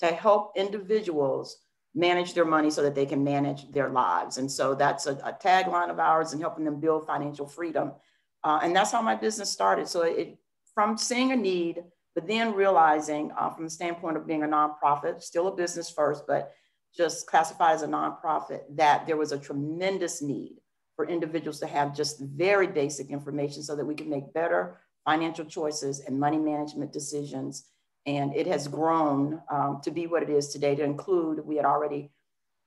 to help individuals manage their money so that they can manage their lives. And so that's a, a tagline of ours and helping them build financial freedom. Uh, and that's how my business started. So it from seeing a need, but then realizing uh, from the standpoint of being a nonprofit, still a business first, but just classified as a nonprofit, that there was a tremendous need for individuals to have just very basic information so that we can make better financial choices and money management decisions and it has grown um, to be what it is today to include, we had already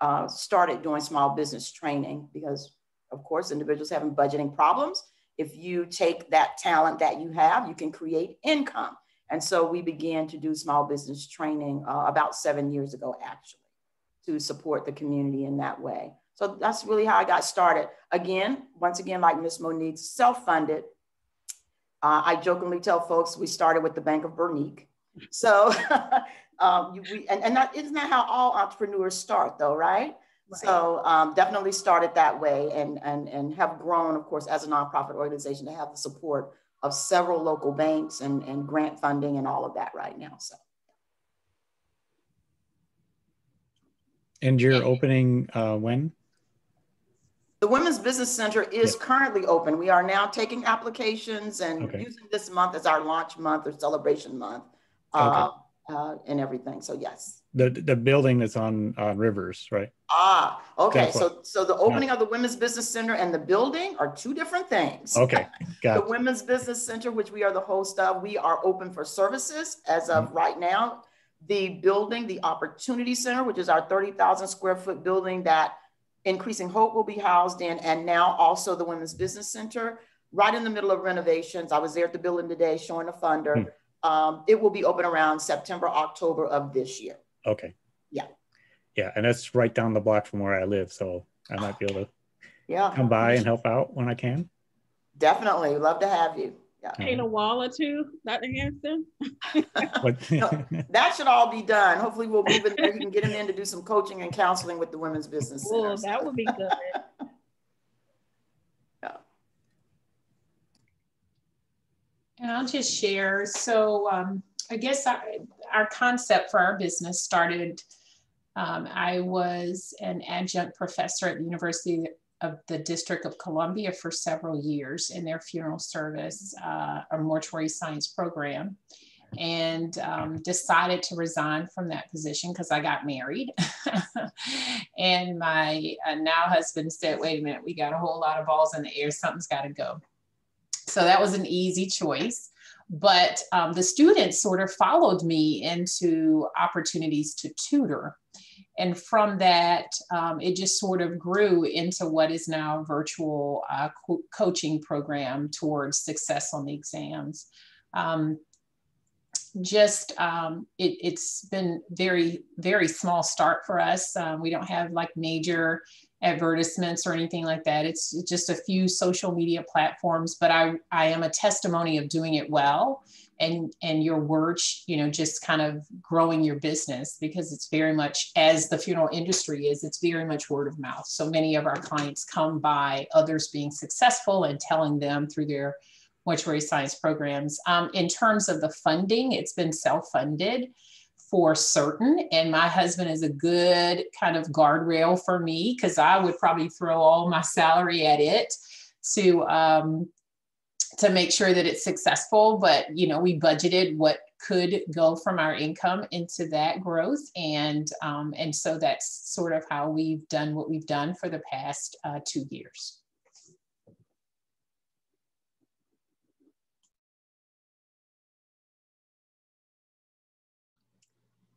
uh, started doing small business training because of course, individuals having budgeting problems. If you take that talent that you have, you can create income. And so we began to do small business training uh, about seven years ago, actually, to support the community in that way. So that's really how I got started. Again, once again, like Miss Monique, self-funded. Uh, I jokingly tell folks we started with the Bank of Bernique. So, um, you, we, and, and that isn't that how all entrepreneurs start though, right? right. So um, definitely started that way and, and, and have grown, of course, as a nonprofit organization to have the support of several local banks and, and grant funding and all of that right now. So. And you're opening uh, when? The Women's Business Center is currently open. We are now taking applications and okay. using this month as our launch month or celebration month uh, okay. uh, and everything. So yes. The the building that's on on Rivers, right? Ah, okay. That's so what, so the opening of the Women's Business Center and the building are two different things. Okay, got the Women's Business Center, which we are the host of, we are open for services as of mm-hmm. right now. The building, the Opportunity Center, which is our 30,000 square foot building that Increasing Hope will be housed in, and now also the Women's Business Center, right in the middle of renovations. I was there at the building today showing a funder. Hmm. Um, it will be open around September, October of this year. Okay. Yeah. Yeah, and that's right down the block from where I live, so I might be able to yeah come by and help out when I can. Definitely, love to have you. Yeah. Paint a wall or two, Dr. Hanson. no, that should all be done. Hopefully, we'll move in there. You can get him in to do some coaching and counseling with the Women's Business Center. Oh, that would be good. And I'll just share. So um, I guess our, our, concept for our business started. Um, I was an adjunct professor at the University of the District of Columbia for several years in their funeral service uh, or mortuary science program and um, decided to resign from that position because I got married. and my uh, now husband said, wait a minute, we got a whole lot of balls in the air, something's got to go. So that was an easy choice. But um, the students sort of followed me into opportunities to tutor. And from that, um, it just sort of grew into what is now a virtual uh, co coaching program towards success on the exams. Um, just um, it, has been very very small start for us um, we don't have like major advertisements or anything like that. It's just a few social media platforms, but I, I am a testimony of doing it well and, and your words, you know, just kind of growing your business because it's very much as the funeral industry is, it's very much word of mouth. So many of our clients come by others being successful and telling them through their mortuary science programs. Um, in terms of the funding, it's been self-funded for certain. And my husband is a good kind of guardrail for me because I would probably throw all my salary at it to um, to make sure that it's successful. But you know, we budgeted what could go from our income into that growth, and um, and so that's sort of how we've done what we've done for the past uh, two years.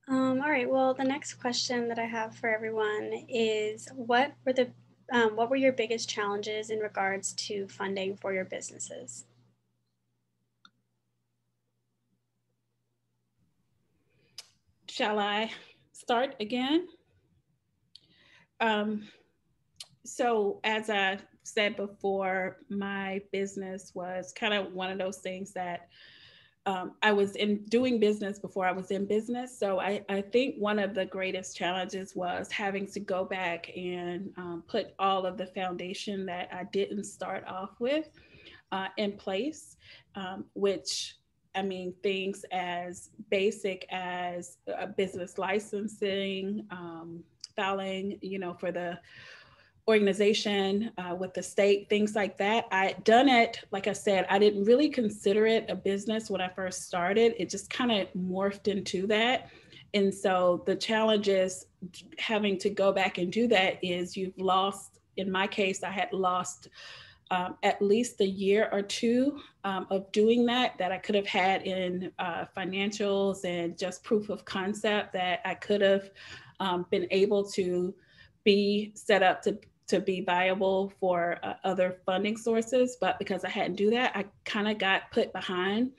Um, all right, well, the next question that I have for everyone is what were the um, what were your biggest challenges in regards to funding for your businesses? Shall I start again? Um, so as I said before, my business was kind of one of those things that um, I was in doing business before I was in business. So I, I think one of the greatest challenges was having to go back and um, put all of the foundation that I didn't start off with uh, in place, um, which I mean, things as basic as a business licensing, um, filing, you know, for the organization uh, with the state, things like that. I had done it, like I said, I didn't really consider it a business when I first started. It just kind of morphed into that. And so the challenge is having to go back and do that is you've lost, in my case, I had lost um, at least a year or two um, of doing that that I could have had in uh, financials and just proof of concept that I could have um, been able to be set up to to be viable for uh, other funding sources. But because I hadn't do that, I kind of got put behind.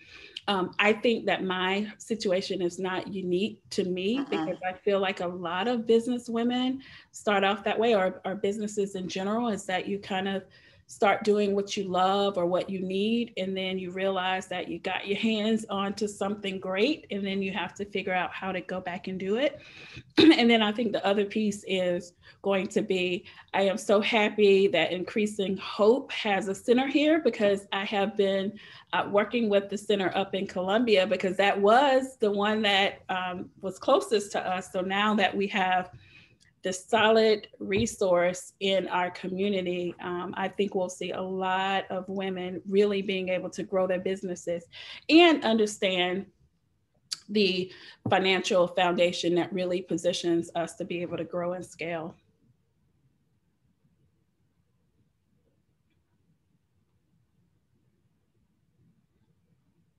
Um, I think that my situation is not unique to me uh-huh. because I feel like a lot of business women start off that way, or, or businesses in general, is that you kind of start doing what you love or what you need and then you realize that you got your hands onto something great and then you have to figure out how to go back and do it. And then i think the other piece is going to be i am so happy that increasing hope has a center here because i have been uh, working with the center up in columbia because that was the one that um, was closest to us. So now that we have the solid resource in our community, um, I think we'll see a lot of women really being able to grow their businesses and understand the financial foundation that really positions us to be able to grow and scale.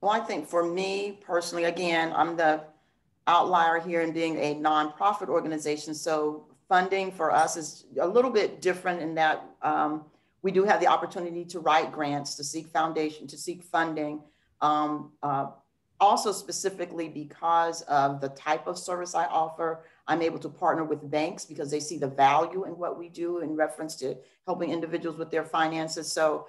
Well, I think for me personally, again, I'm the outlier here in being a nonprofit organization. So funding for us is a little bit different in that um, we do have the opportunity to write grants, to seek foundation, to seek funding. Um, uh, also specifically because of the type of service I offer, I'm able to partner with banks because they see the value in what we do in reference to helping individuals with their finances. So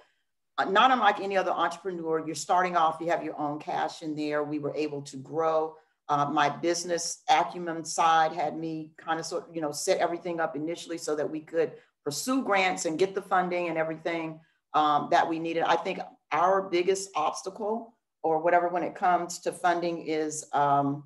uh, not unlike any other entrepreneur, you're starting off, you have your own cash in there. We were able to grow uh, my business acumen side had me kind of sort you know set everything up initially so that we could pursue grants and get the funding and everything um, that we needed. I think our biggest obstacle or whatever when it comes to funding is, um,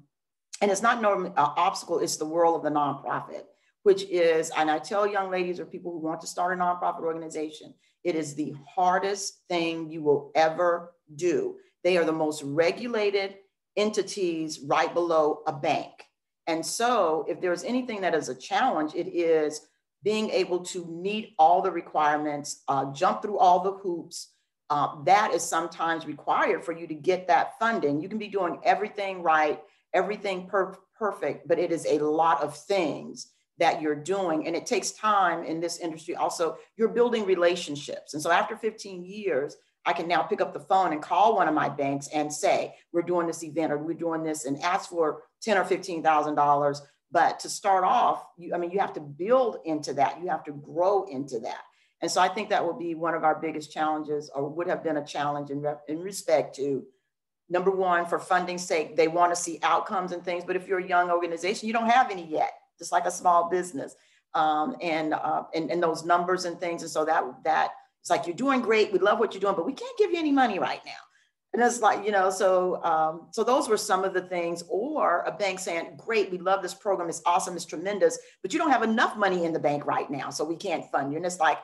and it's not no uh, obstacle, it's the world of the nonprofit, which is, and I tell young ladies or people who want to start a nonprofit organization, it is the hardest thing you will ever do. They are the most regulated, entities right below a bank. And so, if there's anything that is a challenge, it is being able to meet all the requirements, uh, jump through all the hoops. Uh, that is sometimes required for you to get that funding. You can be doing everything right, everything per- perfect, but it is a lot of things that you're doing. And it takes time in this industry. Also, you're building relationships. And so, after 15 years, I can now pick up the phone and call one of my banks and say, we're doing this event or we're doing this and ask for 10 or $15,000. But to start off, you, I mean, you have to build into that. You have to grow into that. And so I think that will be one of our biggest challenges or would have been a challenge in, in respect to number one, for funding's sake, they want to see outcomes and things. But if you're a young organization, you don't have any yet, just like a small business. Um, and, uh, and, and those numbers and things. And so that, that it's like, you're doing great. We love what you're doing, but we can't give you any money right now. And it's like, you know, so um, so those were some of the things, or a bank saying, great, we love this program, it's awesome, it's tremendous, but you don't have enough money in the bank right now, so we can't fund you. And it's like,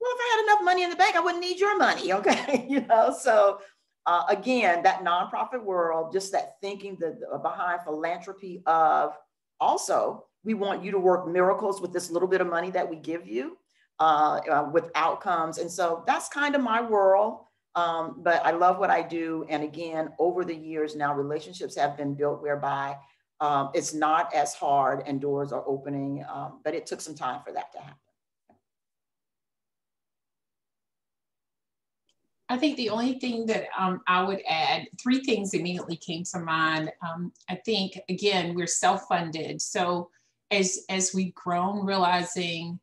well, if I had enough money in the bank, I wouldn't need your money, okay? you know, so uh, again, that nonprofit world, just that thinking the, the behind philanthropy of also, we want you to work miracles with this little bit of money that we give you uh, uh, with outcomes. And so that's kind of my world. Um, but I love what I do. And again, over the years now, relationships have been built whereby um, it's not as hard and doors are opening, um, but it took some time for that to happen. I think the only thing that um, I would add, three things immediately came to mind. Um, I think, again, we're self-funded. So as, as we've grown, realizing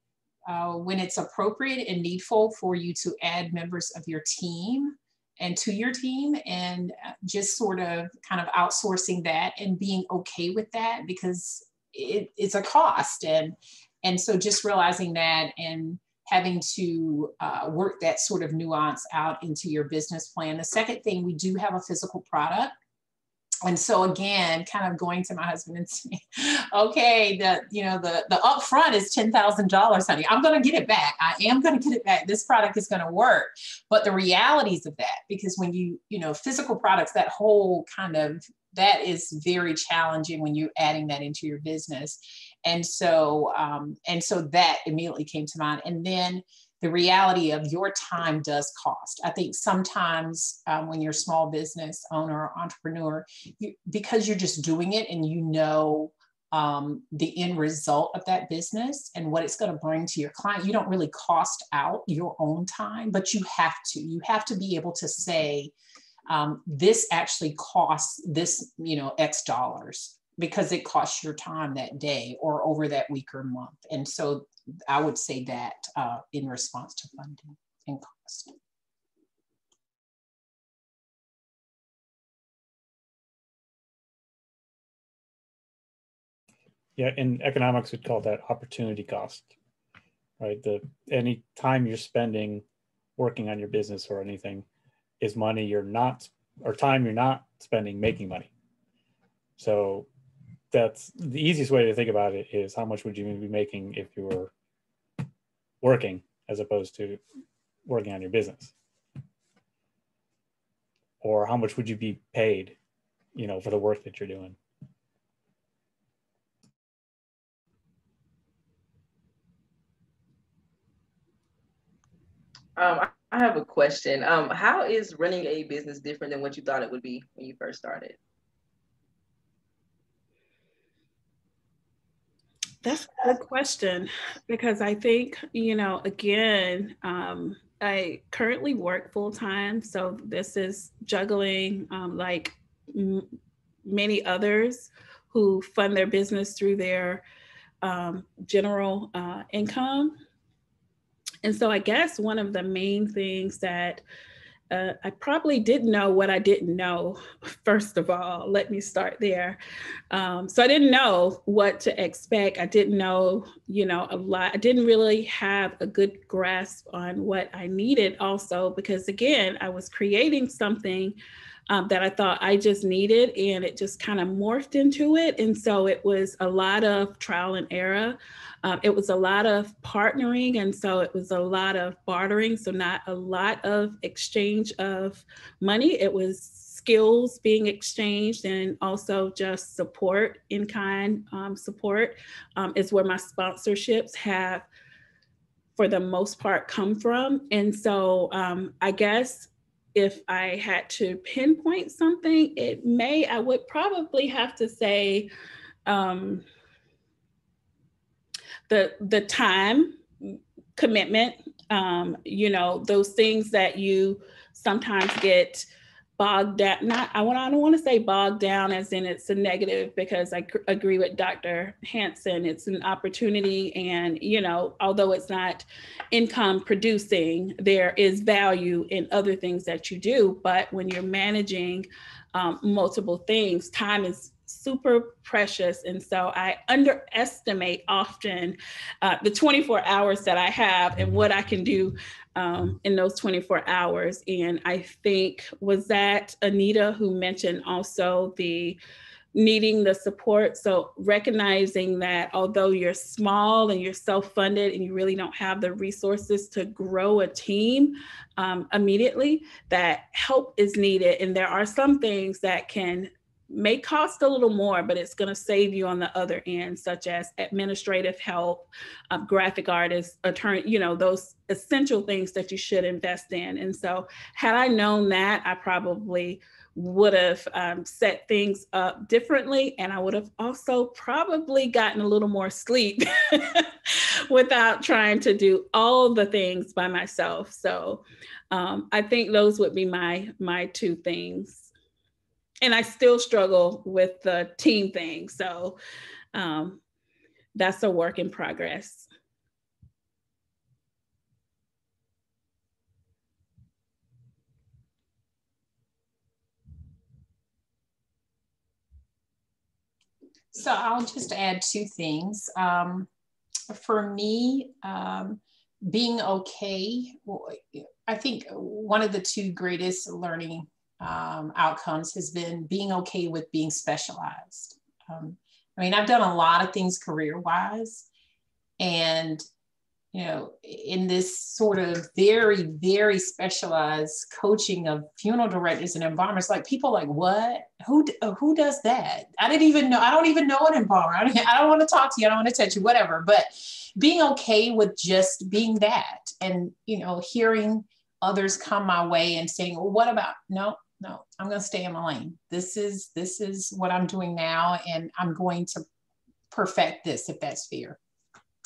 uh, when it's appropriate and needful for you to add members of your team and to your team and just sort of kind of outsourcing that and being okay with that because it, it's a cost. And and so just realizing that and having to uh, work that sort of nuance out into your business plan. The second thing we do have a physical product and so again, kind of going to my husband and saying, okay, the you know the the upfront is ten thousand dollars, honey. I'm gonna get it back. I am gonna get it back. This product is gonna work. But the realities of that, because when you you know physical products, that whole kind of that is very challenging when you're adding that into your business. And so um, and so that immediately came to mind. And then the reality of your time does cost. I think sometimes um, when you're a small business owner or entrepreneur, you, because you're just doing it and you know um, the end result of that business and what it's going to bring to your client, you don't really cost out your own time, but you have to. You have to be able to say, um, this actually costs this, you know, X dollars because it costs your time that day or over that week or month. And so I would say that uh, in response to funding and cost. Yeah, in economics, we'd call that opportunity cost, right? The any time you're spending working on your business or anything is money you're not, or time you're not spending making money. So that's the easiest way to think about it is how much would you be making if you were working as opposed to working on your business? Or how much would you be paid you know for the work that you're doing? Um, i have a question. Um, how is running a business different than what you thought it would be when you first started That's a good question because I think, you know, again, um, I currently work full time. So this is juggling um, like m- many others who fund their business through their um, general uh, income. And so I guess one of the main things that uh, I probably didn't know what I didn't know, first of all. Let me start there. Um, so I didn't know what to expect. I didn't know, you know, a lot. I didn't really have a good grasp on what I needed, also, because again, I was creating something um, that I thought I just needed, and it just kind of morphed into it. And so it was a lot of trial and error. Um, it was a lot of partnering, and so it was a lot of bartering. So not a lot of exchange of money. It was skills being exchanged and also just support in kind um, support um, is where my sponsorships have for the most part come from and so um, i guess if I had to pinpoint something, it may, I would probably have to say um, the, the time commitment, um, you know, those things that you sometimes get bogged down not i want i don't want to say bogged down as in it's a negative because i agree with dr hanson it's an opportunity and you know although it's not income producing there is value in other things that you do but when you're managing um, multiple things time is super precious. And so I underestimate often uh, the 24 hours that I have and what I can do um, in those 24 hours. And I think, was that Anita who mentioned also the needing the support. So recognizing that although you're small and you're self-funded and you really don't have the resources to grow a team um, immediately, that help is needed. And there are some things that can may cost a little more, but it's going to save you on the other end, such as administrative help, um, graphic artists, attorney, you know, those essential things that you should invest in. And so, had I known that, I probably would have um, set things up differently. And I would have also probably gotten a little more sleep without trying to do all the things by myself. So, um, I think those would be my my two things and I still struggle with the team thing. So um, that's a work in progress. So I'll just add two things. Um, for me, um, being okay, I think one of the two greatest learning um, outcomes has been being okay with being specialized. Um, I mean, I've done a lot of things career wise, and you know, in this sort of very, very specialized coaching of funeral directors and embalmers, like people like, what? Who who does that? I didn't even know. I don't even know an embalmer. I don't, I don't want to talk to you. I don't want to touch you. Whatever. But being okay with just being that, and you know, hearing others come my way and saying, well, what about no, no, I'm going to stay in my lane. This is this is what I'm doing now, and I'm going to perfect this if that's fair.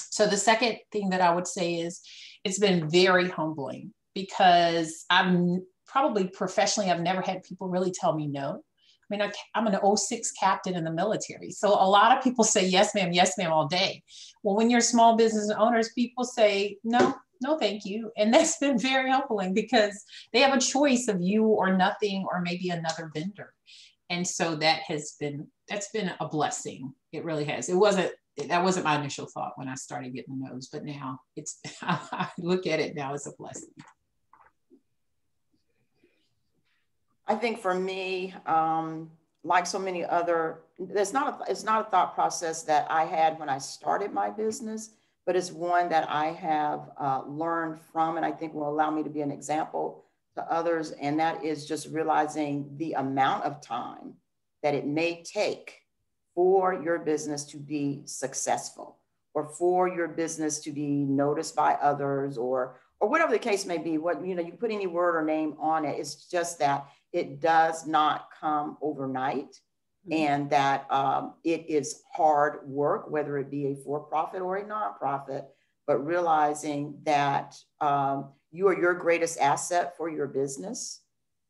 So the second thing that I would say is it's been very humbling because I'm probably professionally I've never had people really tell me no. I mean, I, am an 06 captain in the military. So a lot of people say yes, ma'am, yes, ma'am, all day. Well, when you're small business owners, people say no, no, thank you. And that's been very humbling because they have a choice of you or nothing, or maybe another vendor. And so that has been, that's been a blessing. It really has. It wasn't, that wasn't my initial thought when I started getting the nose, but now it's, I look at it now as a blessing. I think for me, um, like so many other, it's not a, it's not a thought process that I had when I started my business but it's one that I have uh, learned from and I think will allow me to be an example to others. And that is just realizing the amount of time that it may take for your business to be successful or for your business to be noticed by others or or whatever the case may be what you know you put any word or name on it it's just that it does not come overnight. And that um, it is hard work, whether it be a for profit or a nonprofit, but realizing that um, you are your greatest asset for your business,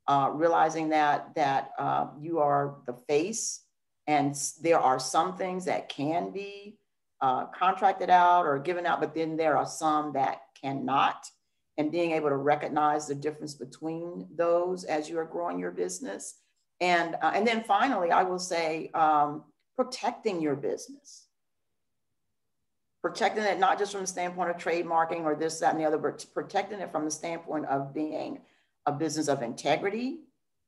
uh, realizing that, that uh, you are the face and there are some things that can be uh, contracted out or given out, but then there are some that cannot. And being able to recognize the difference between those as you are growing your business and, uh, and then finally, I will say um, protecting your business. Protecting it not just from the standpoint of trademarking or this, that, and the other, but protecting it from the standpoint of being a business of integrity,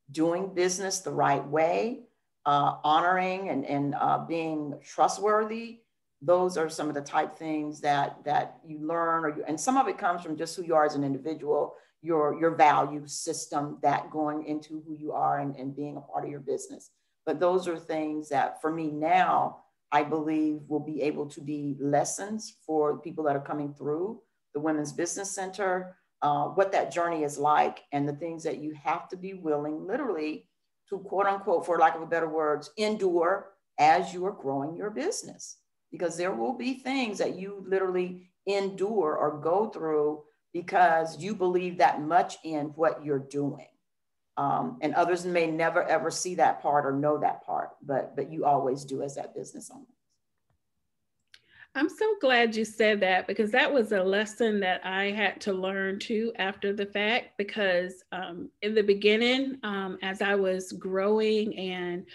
doing business the right way, uh, honoring and, and uh, being trustworthy. Those are some of the type things that, that you learn, or you, and some of it comes from just who you are as an individual your your value system that going into who you are and, and being a part of your business. But those are things that for me now i believe will be able to be lessons for people that are coming through the women's business center uh, what that journey is like and the things that you have to be willing literally to quote unquote for lack of a better words endure as you are growing your business. Because there will be things that you literally endure or go through because you believe that much in what you're doing. Um, and others may never ever see that part or know that part, but but you always do as that business owner. I'm so glad you said that because that was a lesson that I had to learn too after the fact. Because um, in the beginning, um, as I was growing and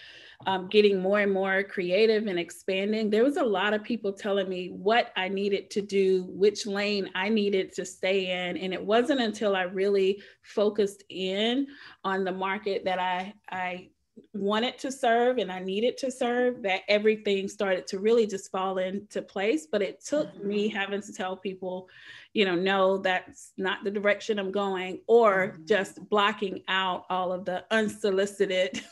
um, getting more and more creative and expanding, there was a lot of people telling me what I needed to do, which lane I needed to stay in. And it wasn't until I really focused in on the market that I, I wanted to serve and I needed to serve, that everything started to really just fall into place. But it took mm-hmm. me having to tell people, you know, no, that's not the direction I'm going, or mm-hmm. just blocking out all of the unsolicited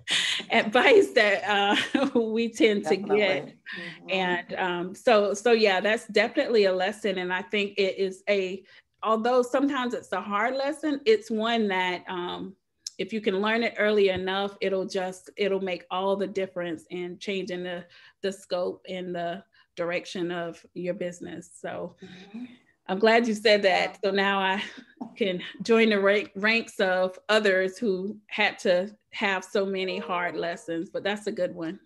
advice that uh, we tend definitely. to get. Mm-hmm. And um, so, so yeah, that's definitely a lesson. And I think it is a, although sometimes it's a hard lesson, it's one that, um, if you can learn it early enough, it'll just it'll make all the difference in changing the the scope and the direction of your business. So mm-hmm. I'm glad you said that. So now I can join the rank, ranks of others who had to have so many hard lessons, but that's a good one.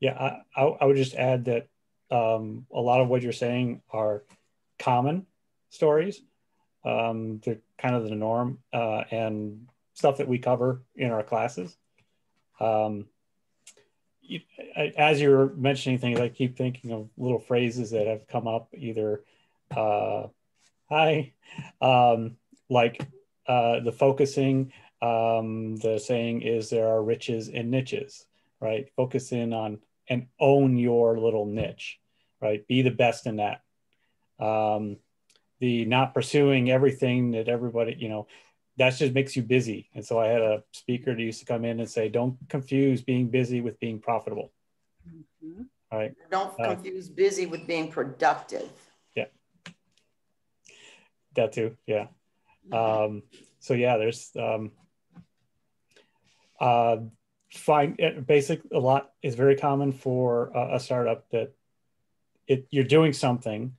Yeah, I, I would just add that um, a lot of what you're saying are common stories. Um, they're kind of the norm uh, and stuff that we cover in our classes. Um, you, as you're mentioning things, I keep thinking of little phrases that have come up either, uh, hi, um, like uh, the focusing, um, the saying is there are riches in niches, right? Focus in on and own your little niche, right? Be the best in that. Um, the not pursuing everything that everybody, you know, that just makes you busy. And so I had a speaker that used to come in and say, don't confuse being busy with being profitable. Mm-hmm. Right. Don't uh, confuse uh, busy with being productive. Yeah. That too. Yeah. Um, so yeah, there's um, uh, find uh, basic a lot is very common for a, a startup that it you're doing something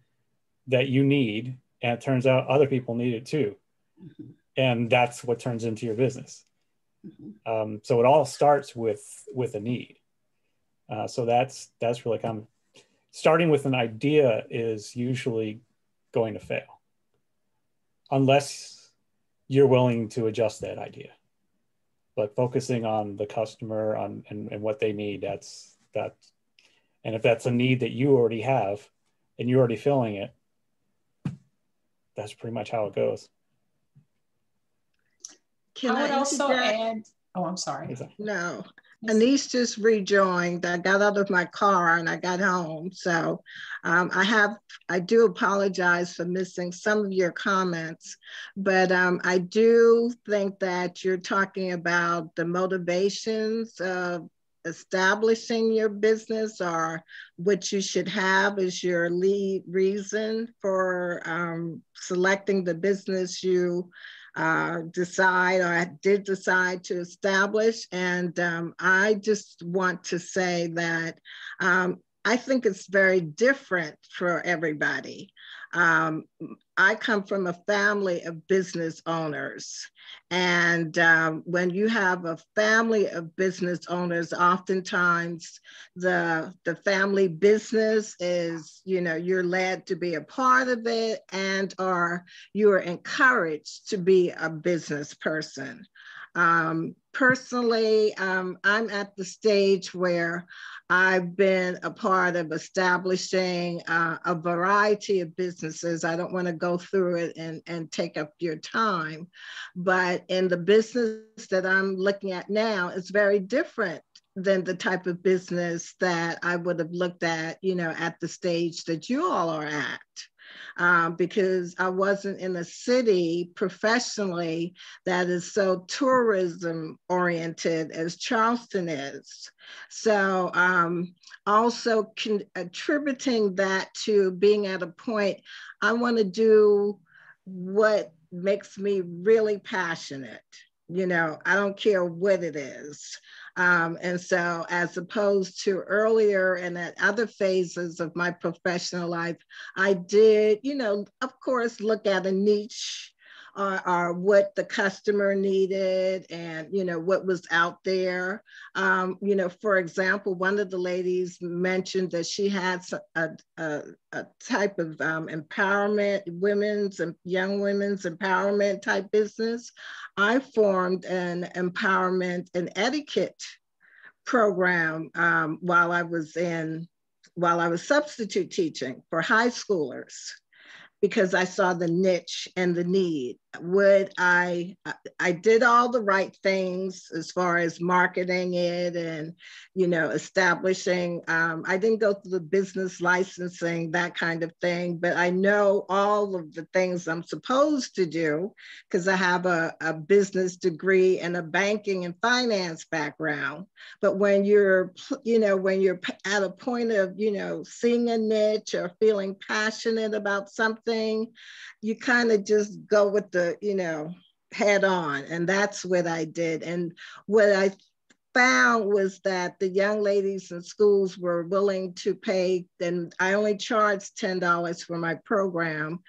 that you need and it turns out other people need it too. Mm-hmm. and that's what turns into your business. Mm-hmm. um, so it all starts with with a need. Uh, so that's that's really common starting with an idea is usually going to fail. Unless you're willing to adjust that idea. But focusing on the customer on and, and what they need that's that and if that's a need that you already have and you're already filling it that's pretty much how it goes. Can i would I also add oh i'm sorry. No. Anise just rejoined. I got out of my car and I got home. So um, I have, I do apologize for missing some of your comments, but um, I do think that you're talking about the motivations of establishing your business or what you should have as your lead reason for um, selecting the business you uh, decide or did decide to establish. And um, I just want to say that um, I think it's very different for everybody. Um, I come from a family of business owners. And um, when you have a family of business owners, oftentimes the, the family business is, you know, you're led to be a part of it and or you're encouraged to be a business person. Um, personally, um, I'm at the stage where I've been a part of establishing uh, a variety of businesses. I don't want to go through it and, and take up your time, but in the business that I'm looking at now, it's very different than the type of business that I would have looked at, you know, at the stage that you all are at um, because I wasn't in a city professionally that is so tourism oriented as Charleston is. So um, also con- attributing that to being at a point, I want to do what makes me really passionate. You know, I don't care what it is. Um, and so, as opposed to earlier and at other phases of my professional life, I did, you know, of course, look at a niche or what the customer needed and you know what was out there um, you know for example one of the ladies mentioned that she had a, a, a type of um, empowerment women's and young women's empowerment type business i formed an empowerment and etiquette program um, while i was in while i was substitute teaching for high schoolers because I saw the niche and the need. Would I, I did all the right things as far as marketing it and, you know, establishing. Um, I didn't go through the business licensing, that kind of thing, but I know all of the things I'm supposed to do because I have a, a business degree and a banking and finance background. But when you're, you know, when you're at a point of, you know, seeing a niche or feeling passionate about something, you kind of just go with the, you know, head on. And that's what I did. And what I found was that the young ladies in schools were willing to pay, and I only charged $10 for my program.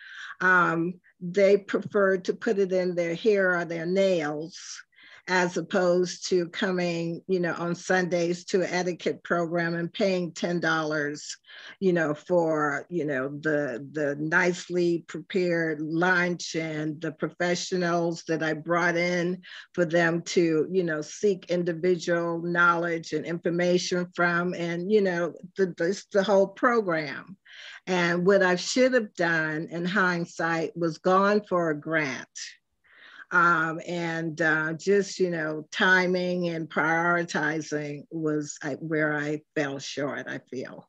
Um, they preferred to put it in their hair or their nails as opposed to coming, you know, on Sundays to an etiquette program and paying $10, you know, for, you know, the, the nicely prepared lunch and the professionals that I brought in for them to, you know, seek individual knowledge and information from and, you know, the, the, the whole program. And what I should have done in hindsight was gone for a grant Um, and uh, just, you know, timing and prioritizing was I, where I fell short, I feel.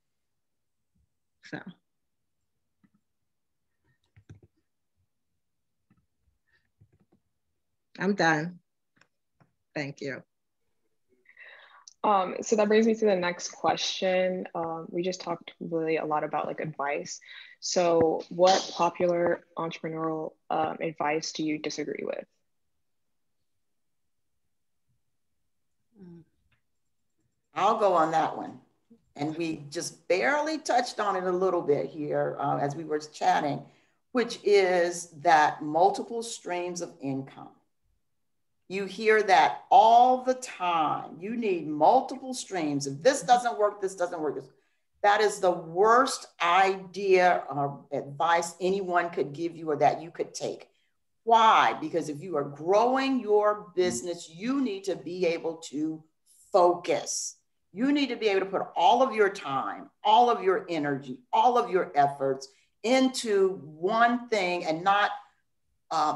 So. I'm done. Thank you. Um, so that brings me to the next question. Um, we just talked really a lot about like advice. So what popular entrepreneurial um, advice do you disagree with? I'll go on that one. And we just barely touched on it a little bit here uh, as we were chatting, which is that multiple streams of income. You hear that all the time. You need multiple streams. If this doesn't work, this doesn't work. That is the worst idea or advice anyone could give you or that you could take. Why? Because if you are growing your business, you need to be able to focus. You need to be able to put all of your time, all of your energy, all of your efforts into one thing and not uh,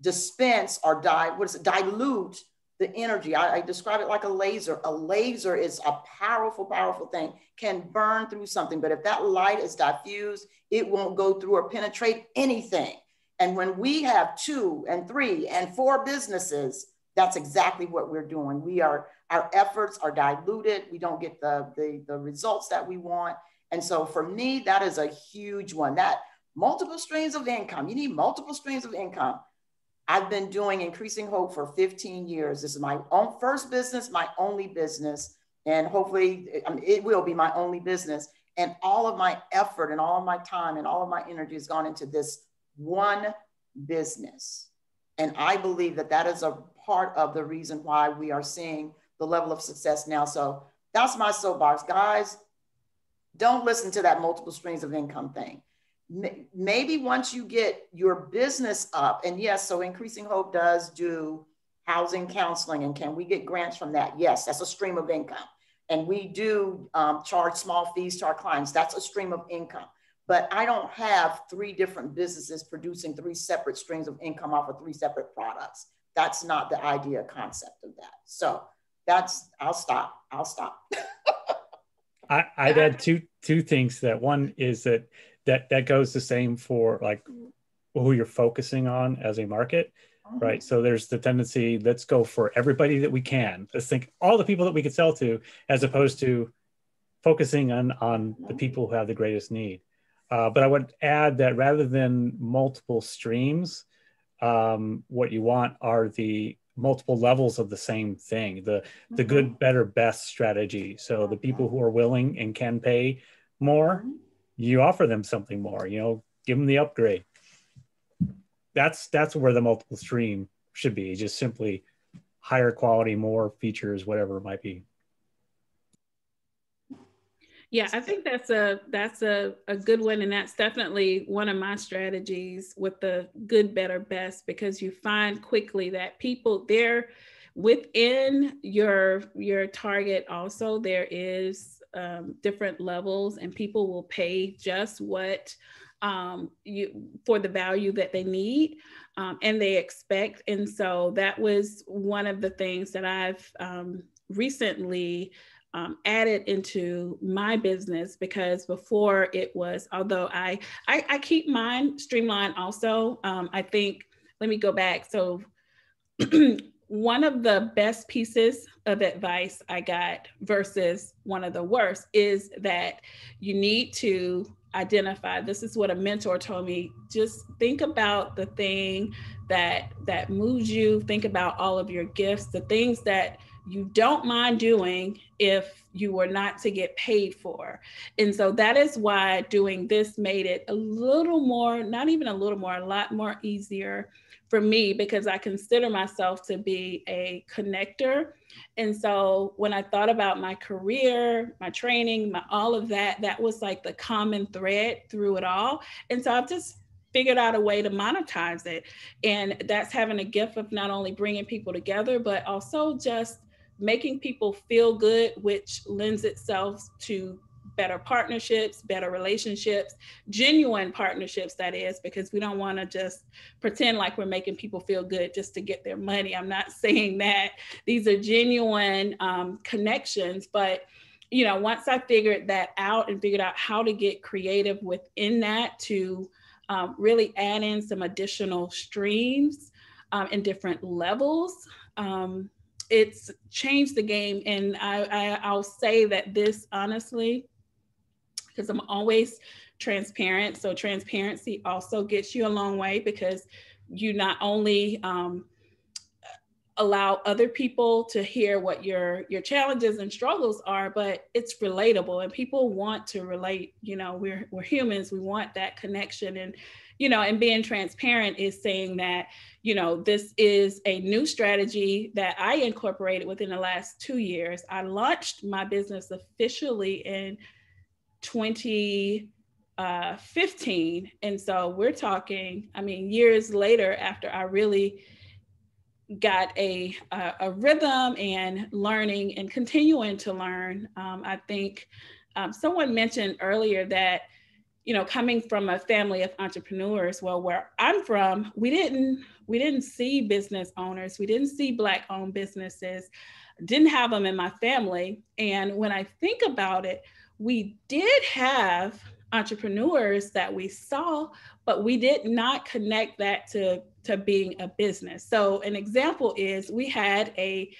dispense or di- what is it, dilute the energy. I, I, describe it like a laser. A laser is a powerful, powerful thing, can burn through something. But if that light is diffused, it won't go through or penetrate anything. And when we have two and three and four businesses, that's exactly what we're doing. We are, our efforts are diluted. We don't get the, the, the results that we want. And so for me, that is a huge one. That multiple streams of income. You need multiple streams of income I've been doing Increasing Hope for 15 years. This is my own first business, my only business, and hopefully it will be my only business. And all of my effort and all of my time and all of my energy has gone into this one business. And I believe that that is a part of the reason why we are seeing the level of success now. So that's my soapbox. Guys, don't listen to that multiple streams of income thing maybe once you get your business up, and yes, so Increasing Hope does do housing counseling, and can we get grants from that? Yes, that's a stream of income. And we do um, charge small fees to our clients. That's a stream of income. But I don't have three different businesses producing three separate streams of income off of three separate products. That's not the idea concept of that. So that's, I'll stop. I'll stop. I, I'd add two two things. That one is that that that goes the same for like who you're focusing on as a market mm-hmm. right so there's the tendency let's go for everybody that we can let's think all the people that we could sell to as opposed to focusing on on the mm-hmm. people who have the greatest need uh, but i would add that rather than multiple streams um, what you want are the multiple levels of the same thing the the good mm-hmm. better best strategy so the people who are willing and can pay more you offer them something more you know give them the upgrade. That's that's where the multiple stream should be just simply higher quality more features whatever it might be. Yeah i think that's a that's a, a good one and that's definitely one of my strategies with the good better best because you find quickly that people there within your your target also there is um, different levels, and people will pay just what um, you for the value that they need um, and they expect. And so that was one of the things that I've um, recently um, added into my business because before it was, although I I, I keep mine streamlined also. Um, I think let me go back. So one of the best pieces of advice I got versus one of the worst is that you need to identify this is what a mentor told me just think about the thing that that moves you think about all of your gifts the things that you don't mind doing if you were not to get paid for. And so that is why doing this made it a little more, not even a little more, a lot more easier for me because I consider myself to be a connector. And so when I thought about my career, my training, my all of that, that was like the common thread through it all. And so I've just figured out a way to monetize it. And that's having a gift of not only bringing people together, but also just making people feel good, which lends itself to better partnerships, better relationships, genuine partnerships, that is, because we don't want to just pretend like we're making people feel good just to get their money. I'm not saying that. These are genuine um, connections, but you know, once I figured that out and figured out how to get creative within that to um, really add in some additional streams um, in different levels, um, it's changed the game. And I, I, I'll say that this honestly, because I'm always transparent. So transparency also gets you a long way because you not only um, allow other people to hear what your your challenges and struggles are but it's relatable and people want to relate you know we're we're humans we want that connection and you know and being transparent is saying that you know this is a new strategy that i incorporated within the last two years i launched my business officially in 2015 uh, and so we're talking i mean years later after i really got a, a, a rhythm and learning and continuing to learn. Um, I think um, someone mentioned earlier that, you know, coming from a family of entrepreneurs, well, where I'm from, we didn't we didn't see business owners, we didn't see black owned businesses, didn't have them in my family. And when I think about it, we did have entrepreneurs that we saw, but we did not connect that to to being a business. So an example is we had a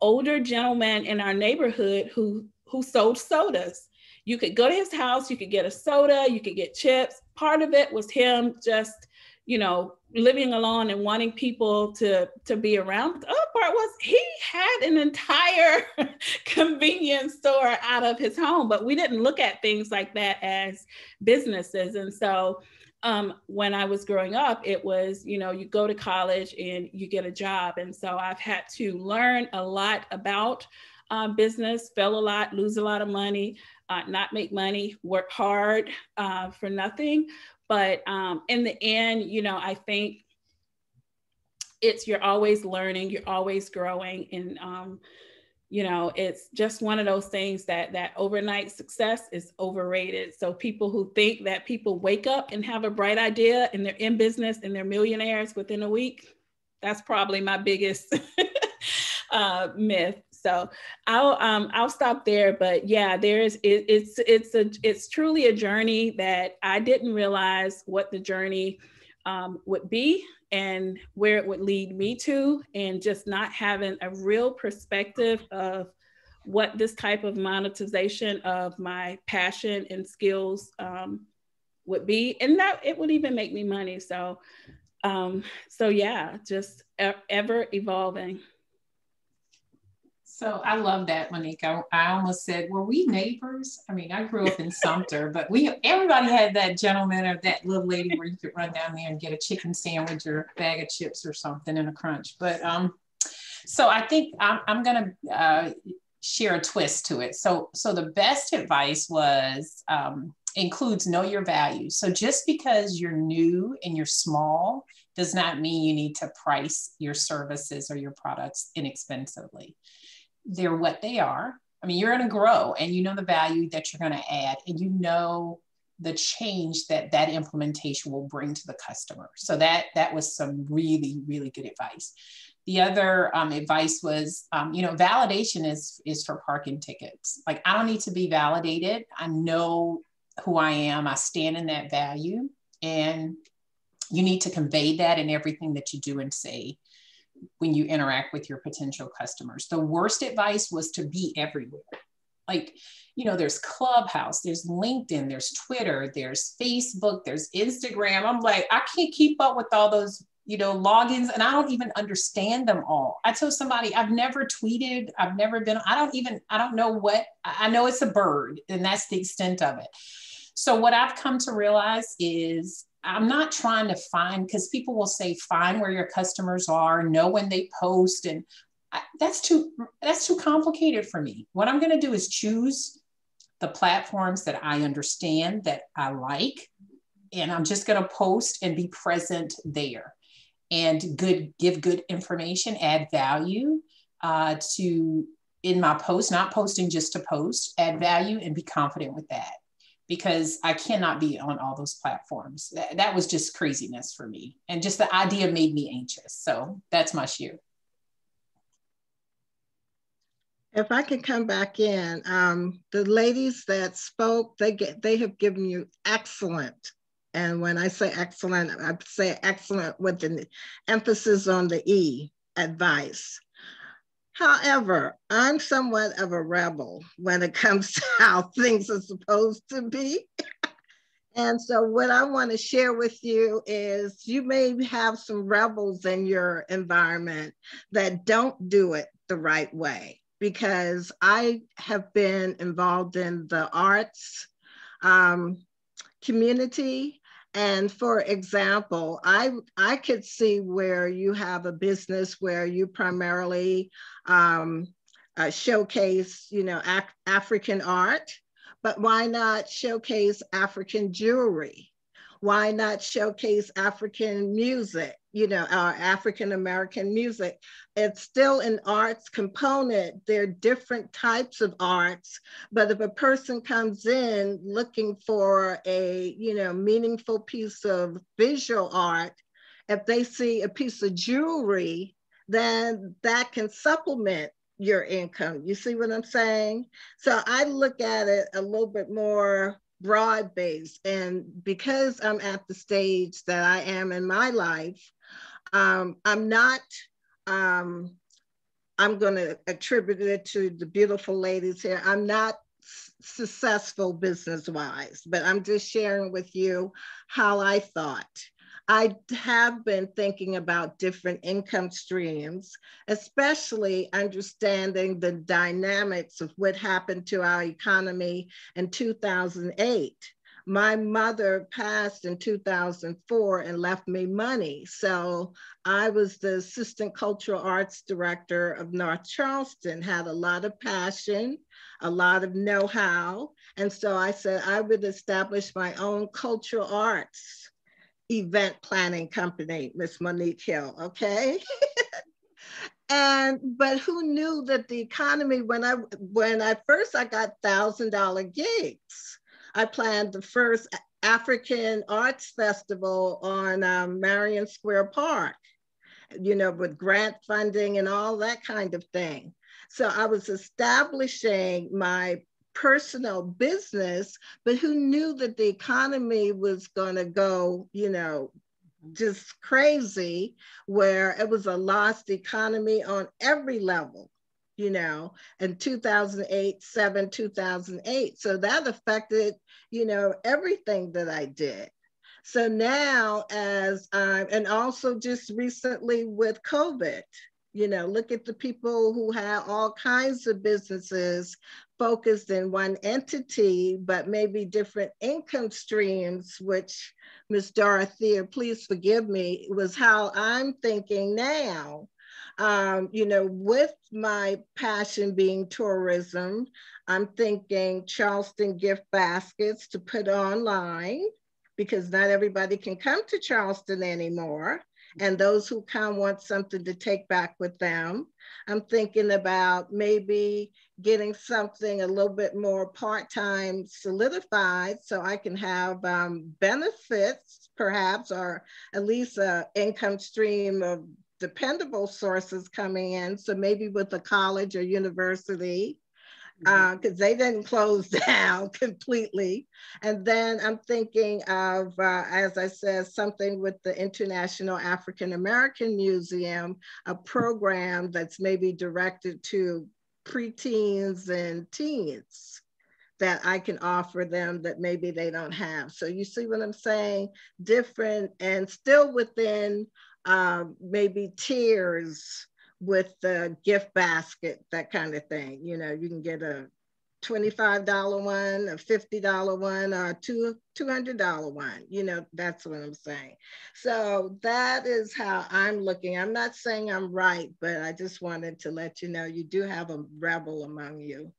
older gentleman in our neighborhood who who sold sodas. You could go to his house, you could get a soda, you could get chips. Part of it was him just, you know, living alone and wanting people to to be around. The other part was he had an entire convenience store out of his home, but we didn't look at things like that as businesses. And so um, when I was growing up, it was, you know, you go to college and you get a job. And so I've had to learn a lot about um, business, fail a lot, lose a lot of money, uh, not make money, work hard uh, for nothing. But um, in the end, you know, I think it's you're always learning, you're always growing. And um, you know it's just one of those things that that overnight success is overrated so people who think that people wake up and have a bright idea and they're in business and they're millionaires within a week that's probably my biggest uh, myth so I'll um, I'll stop there. But yeah, there's it, it's it's a it's truly a journey that I didn't realize what the journey um, would be and where it would lead me to, and just not having a real perspective of what this type of monetization of my passion and skills um, would be, and that it would even make me money. So, um, so yeah, just ever evolving. So I love that, Monique. I, I, almost said, were we neighbors? I mean, I grew up in Sumter, but we everybody had that gentleman or that little lady where you could run down there and get a chicken sandwich or a bag of chips or something in a crunch. But um, so I think I'm, I'm gonna uh, share a twist to it. So so the best advice was um, includes know your value. So just because you're new and you're small does not mean you need to price your services or your products inexpensively they're what they are. I mean, you're going to grow and you know the value that you're going to add and you know the change that that implementation will bring to the customer. So that that was some really really good advice. The other um, advice was, um, you know, validation is is for parking tickets. Like I don't need to be validated. I know who I am. I stand in that value, and you need to convey that in everything that you do and say when you interact with your potential customers. The worst advice was to be everywhere. Like, you know, there's Clubhouse, there's LinkedIn, there's Twitter, there's Facebook, there's Instagram. I'm like, I can't keep up with all those, you know, logins and I don't even understand them all. I told somebody I've never tweeted, I've never been, I don't even, I don't know what, I know it's a bird and that's the extent of it. So, what I've come to realize is I'm not trying to find because people will say find where your customers are, know when they post, and I, that's too that's too complicated for me. What I'm going to do is choose the platforms that I understand that I like, and I'm just going to post and be present there, and good give good information, add value uh, to in my post, not posting just to post, add value and be confident with that because I cannot be on all those platforms. That, that was just craziness for me. And just the idea made me anxious. So that's my share. If I can come back in, um, the ladies that spoke, they get they have given you excellent. And when I say excellent, I say excellent with an emphasis on the E advice. However, I'm somewhat of a rebel when it comes to how things are supposed to be. and so, what I want to share with you is you may have some rebels in your environment that don't do it the right way because I have been involved in the arts um, community and for example, I, I could see where you have a business where you primarily um, uh, showcase, you know, Af African art, but why not showcase African jewelry? Why not showcase African music? you know, our African American music. It's still an arts component. There are different types of arts, but if a person comes in looking for a, you know, meaningful piece of visual art, if they see a piece of jewelry, then that can supplement your income. You see what I'm saying? So I look at it a little bit more broad based. And because I'm at the stage that I am in my life, um, I'm not, um, I'm going to attribute it to the beautiful ladies here. I'm not successful business wise, but I'm just sharing with you how I thought. I have been thinking about different income streams, especially understanding the dynamics of what happened to our economy in 2008 my mother passed in 2004 and left me money. So I was the assistant cultural arts director of North Charleston, had a lot of passion, a lot of know how. And so I said I would establish my own cultural arts event planning company, Miss Monique Hill, okay? and but who knew that the economy when i when i first i got thousand dollar gigs I planned the first African Arts Festival on um, Marion Square Park, you know, with grant funding and all that kind of thing. So I was establishing my personal business, but who knew that the economy was going to go, you know, just crazy, where it was a lost economy on every level you know, in 2008, 7, 2008. So that affected, you know, everything that I did. So now, as um, and also just recently with COVID, you know, look at the people who have all kinds of businesses focused in one entity, but maybe different income streams, which Miss Dorothea, please forgive me, was how I'm thinking now um, you know, with my passion being tourism, I'm thinking Charleston gift baskets to put online because not everybody can come to Charleston anymore. And those who come want something to take back with them. I'm thinking about maybe getting something a little bit more part-time solidified so I can have um, benefits perhaps, or at least an income stream of dependable sources coming in. So maybe with a college or university, because uh, they didn't close down completely. And then I'm thinking of, uh, as I said, something with the International African American Museum, a program that's maybe directed to preteens and teens that I can offer them that maybe they don't have. So you see what I'm saying? Different and still within um, maybe tiers with the gift basket, that kind of thing. You know, you can get a $25 one, a $50 one, or a two, $200 one. You know, that's what I'm saying. So that is how I'm looking. I'm not saying I'm right, but I just wanted to let you know you do have a rebel among you.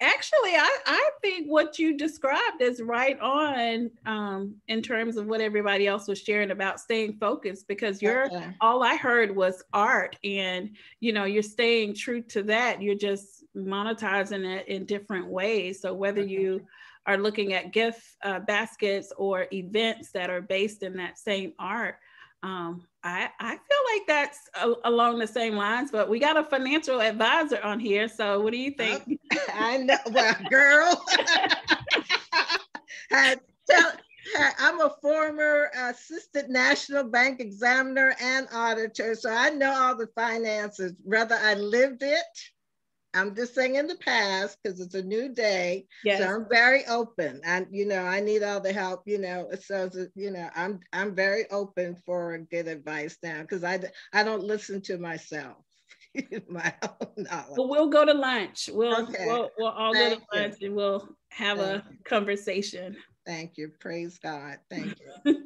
Actually, I, I think what you described is right on um, in terms of what everybody else was sharing about staying focused because you're all I heard was art and you know you're staying true to that. You're just monetizing it in different ways. So whether okay. you are looking at gift uh, baskets or events that are based in that same art, um, I, I feel like that's a, along the same lines, but we got a financial advisor on here. So what do you think? I know, well, girl. tell, I'm a former assistant national bank examiner and auditor, so I know all the finances, whether I lived it I'm just saying in the past because it's a new day. Yes. So I'm very open. And you know, I need all the help, you know. So you know, I'm I'm very open for good advice now because I I don't listen to myself. my own knowledge. Well, we'll go to lunch. We'll okay. we'll, we'll all Thank go to lunch you. and we'll have Thank a you. conversation. Thank you. Praise God. Thank you.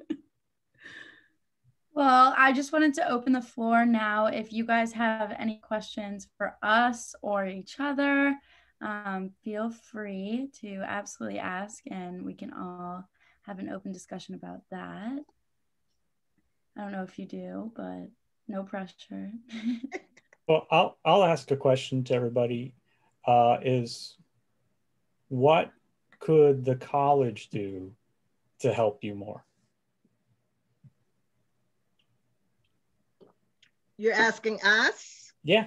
Well, I just wanted to open the floor now. If you guys have any questions for us or each other, um, feel free to absolutely ask, and we can all have an open discussion about that. I don't know if you do, but no pressure. well, I'll I'll ask a question to everybody. Uh, is what could the college do to help you more? You're asking us? Yeah.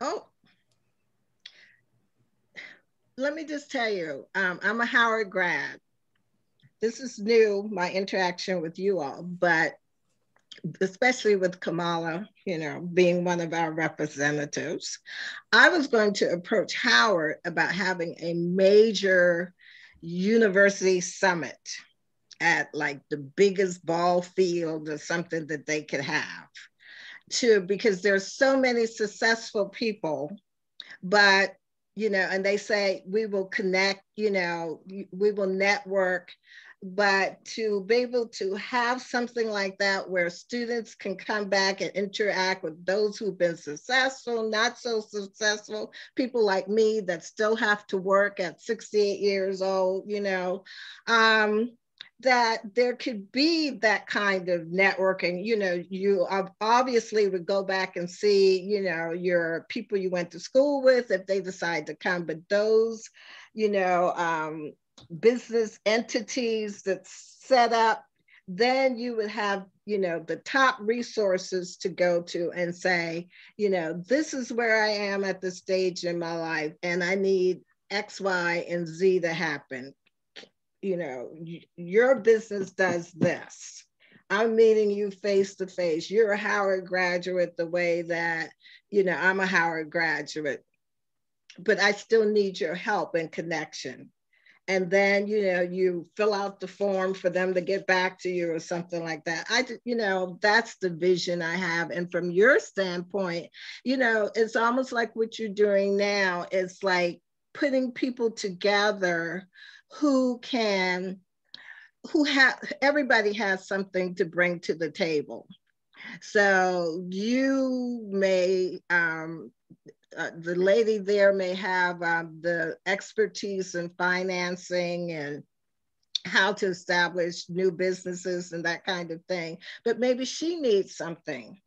Oh. Let me just tell you, um, I'm a Howard grad. This is new, my interaction with you all, but especially with Kamala, you know, being one of our representatives, I was going to approach Howard about having a major university summit at like the biggest ball field or something that they could have to because there's so many successful people but you know and they say we will connect you know we will network. But to be able to have something like that where students can come back and interact with those who've been successful, not so successful, people like me that still have to work at 68 years old, you know, um, that there could be that kind of networking you know you obviously would go back and see you know your people you went to school with if they decide to come but those you know um, business entities that set up then you would have you know the top resources to go to and say you know this is where i am at this stage in my life and i need x y and z to happen you know, your business does this. I'm meeting you face to face. You're a Howard graduate the way that, you know, I'm a Howard graduate, but I still need your help and connection. And then, you know, you fill out the form for them to get back to you or something like that. I, you know, that's the vision I have. And from your standpoint, you know, it's almost like what you're doing now. is like putting people together who can who have everybody has something to bring to the table. So you may um, uh, the lady there may have um, the expertise in financing and how to establish new businesses and that kind of thing but maybe she needs something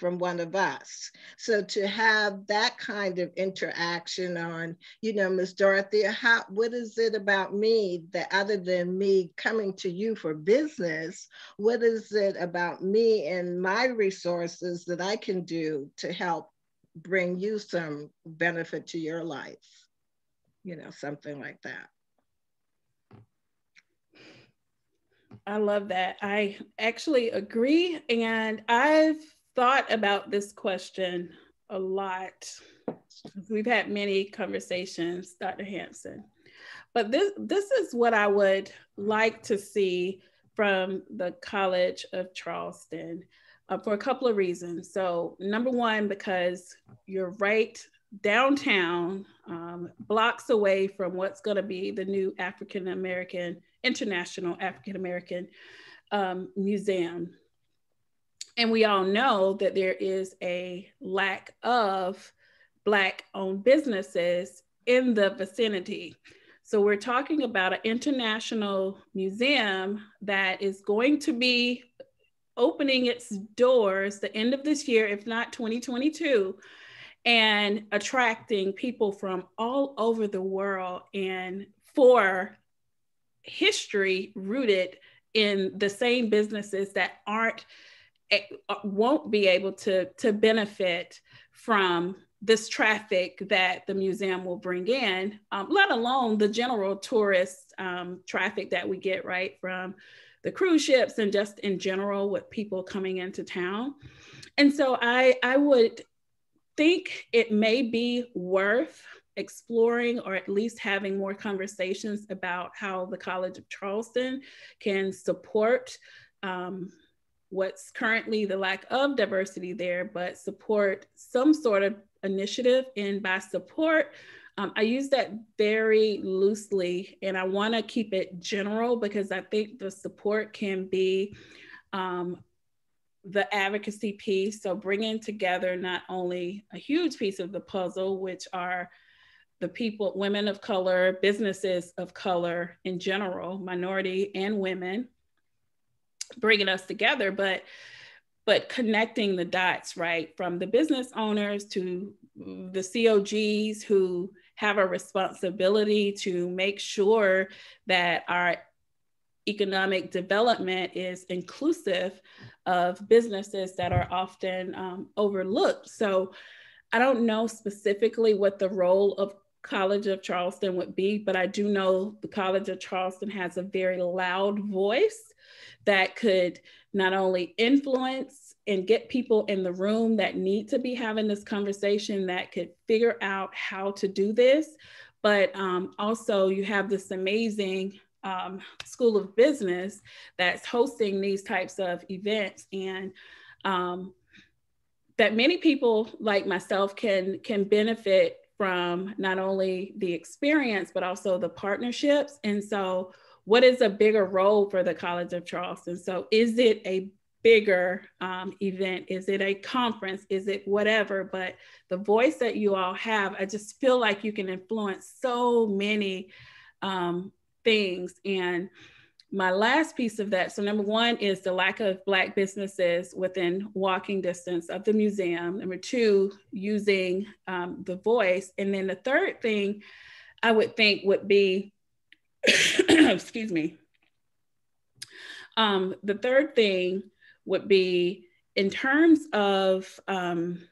from one of us. So to have that kind of interaction on, you know, Miss Dorothy, how, what is it about me that other than me coming to you for business, what is it about me and my resources that I can do to help bring you some benefit to your life? You know, something like that. I love that. I actually agree. And I've thought about this question a lot. We've had many conversations, Dr. Hanson. But this, this is what I would like to see from the College of Charleston uh, for a couple of reasons. So, number one, because you're right downtown, um, blocks away from what's going to be the new African American, International African American um, Museum and we all know that there is a lack of Black owned businesses in the vicinity. So we're talking about an international museum that is going to be opening its doors the end of this year, if not 2022, and attracting people from all over the world and for history rooted in the same businesses that aren't won't be able to to benefit from this traffic that the museum will bring in, um, let alone the general tourist um, traffic that we get right from the cruise ships and just in general with people coming into town. And so I, I would think it may be worth exploring or at least having more conversations about how the College of Charleston can support um, what's currently the lack of diversity there, but support some sort of initiative. And by support, um, I use that very loosely and I want to keep it general because I think the support can be um, the advocacy piece. So bringing together not only a huge piece of the puzzle, which are the people, women of color, businesses of color in general, minority and women, bringing us together, but but connecting the dots, right, from the business owners to the COGs who have a responsibility to make sure that our economic development is inclusive of businesses that are often um, overlooked. So I don't know specifically what the role of College of Charleston would be, but I do know the College of Charleston has a very loud voice that could not only influence and get people in the room that need to be having this conversation that could figure out how to do this, but um, also you have this amazing um, School of Business that's hosting these types of events and um, that many people like myself can can benefit from not only the experience but also the partnerships. And so what is a bigger role for the college of charleston so is it a bigger um, event is it a conference is it whatever but the voice that you all have i just feel like you can influence so many um, things. And my last piece of that so, number one is the lack of Black businesses within walking distance of the museum. Number two, using um, the voice. And then the third thing I would think would be, excuse me, um, the third thing would be in terms of um,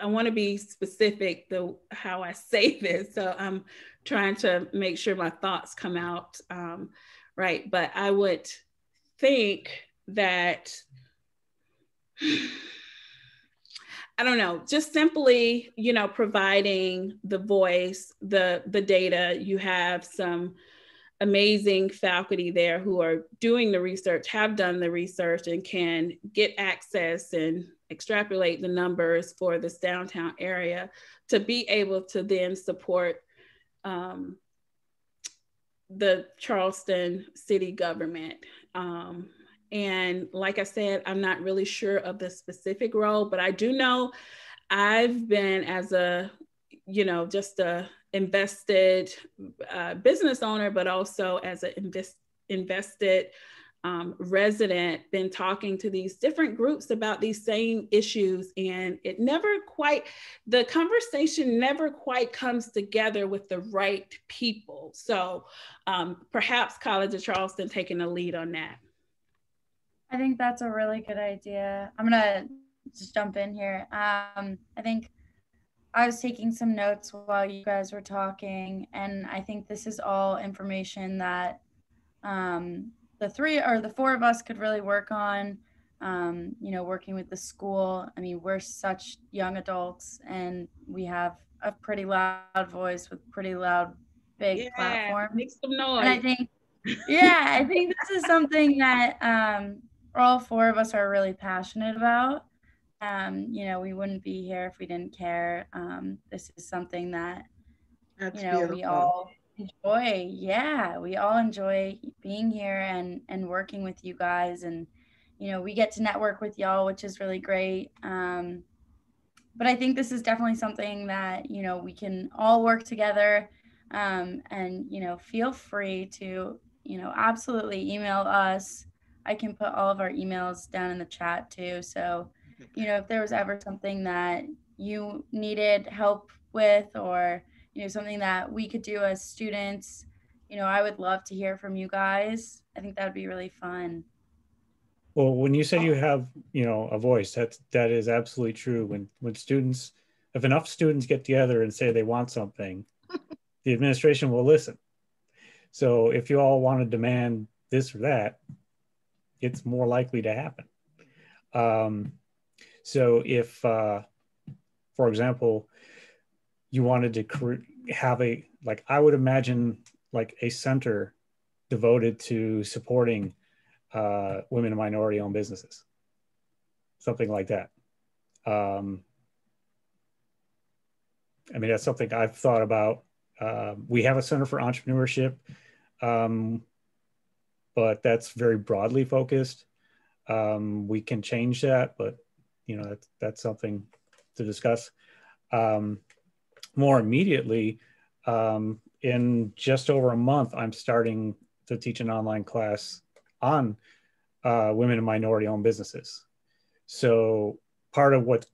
I want to be specific the how I say this. So I'm trying to make sure my thoughts come out um, right. But I would think that I don't know, just simply, you know, providing the voice, the the data. You have some amazing faculty there who are doing the research, have done the research, and can get access and extrapolate the numbers for this downtown area to be able to then support um, the Charleston city government. Um, and like I said, I'm not really sure of the specific role, but I do know I've been as a, you know, just a invested uh, business owner, but also as an invest, invested um, resident been talking to these different groups about these same issues. And it never quite the conversation never quite comes together with the right people. So um, perhaps college of charleston taking a lead on that i think that's a really good idea. I'm gonna just jump in here. Um, i think I was taking some notes while you guys were talking, and I think this is all information that um, the three or the four of us could really work on um, you know working with the school. I mean we're such young adults and we have a pretty loud voice with pretty loud big yeah, platform make some noise and i think yeah i think this is something that um, all four of us are really passionate about um, you know we wouldn't be here if we didn't care um, this is something that That's you know beautiful. we all enjoy yeah we all enjoy being here and and working with you guys and you know we get to network with y'all which is really great um but I think this is definitely something that, you know, we can all work together um, and, you know, feel free to, you know, absolutely email us. I can put all of our emails down in the chat too. So, you know, if there was ever something that you needed help with or, you know, something that we could do as students, you know, I would love to hear from you guys. I think that would be really fun. Well, when you said you oh. have, you know, a voice, that's that is absolutely true. When when students, if enough students get together and say they want something, the administration will listen. So if you all want to demand this or that, it's more likely to happen. Um, so if, uh, for example, you wanted to have a like, I would imagine like a center devoted to supporting uh, women and minority owned businesses, something like that. Um, I mean, that's something I've thought about. Uh, we have a Center for Entrepreneurship, um, but that's very broadly focused. Um, we can change that, but you know, that's, that's something to discuss. Um, more immediately, um, in just over a month, I'm starting to teach an online class on uh, women and minority owned businesses. So part of what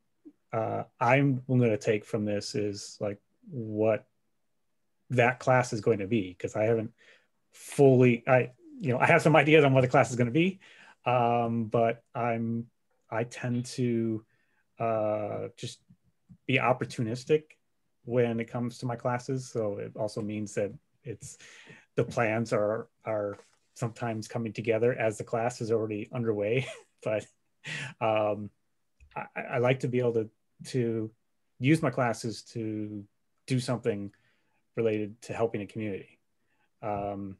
uh, I'm going to take from this is like what that class is going to be because I haven't fully I you know I have some ideas on what the class is going to be, um, but I'm I tend to uh, just be opportunistic when it comes to my classes. So it also means that it's the plans are are sometimes coming together as the class is already underway. but um, I, I, like to be able to to use my classes to do something related to helping a community. Um,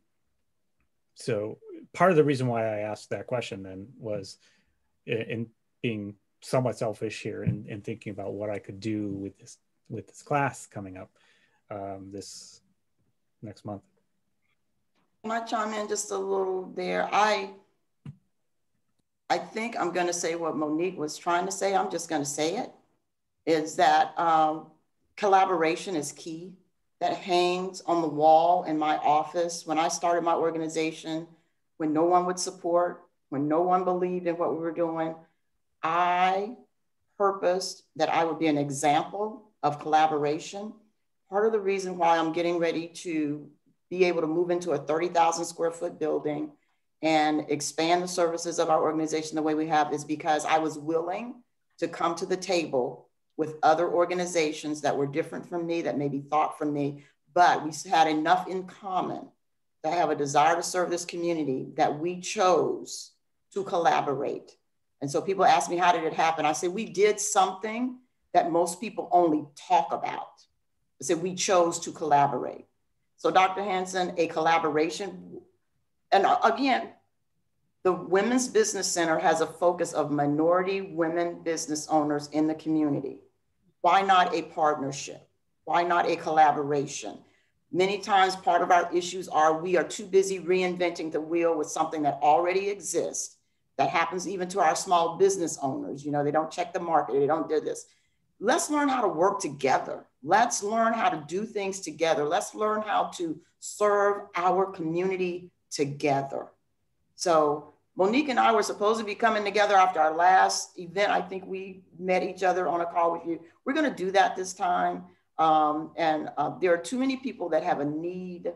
so part of the reason why I asked that question then was in, in being somewhat selfish here and, and, thinking about what I could do with this with this class coming up um, this next month. Can I chime in just a little there? I I think I'm going to say what Monique was trying to say. I'm just going to say it. Is that um, collaboration is key. That hangs on the wall in my office. When I started my organization, when no one would support, when no one believed in what we were doing, I purposed that I would be an example of collaboration. Part of the reason why I'm getting ready to be able to move into a 30,000 square foot building and expand the services of our organization the way we have is because I was willing to come to the table with other organizations that were different from me, that maybe thought from me, but we had enough in common to have a desire to serve this community that we chose to collaborate. And so people ask me, how did it happen? I said, we did something that most people only talk about. I said, we chose to collaborate. So, Dr. Hanson, a collaboration. And again, the Women's Business Center has a focus of minority women business owners in the community. Why not a partnership? Why not a collaboration? Many times, part of our issues are we are too busy reinventing the wheel with something that already exists. That happens even to our small business owners. You know, they don't check the market, they don't do this. Let's learn how to work together Let's learn how to do things together. Let's learn how to serve our community together. So Monique and I were supposed to be coming together after our last event. I think we met each other on a call with you. We're going to do that this time. Um, and uh, there are too many people that have a need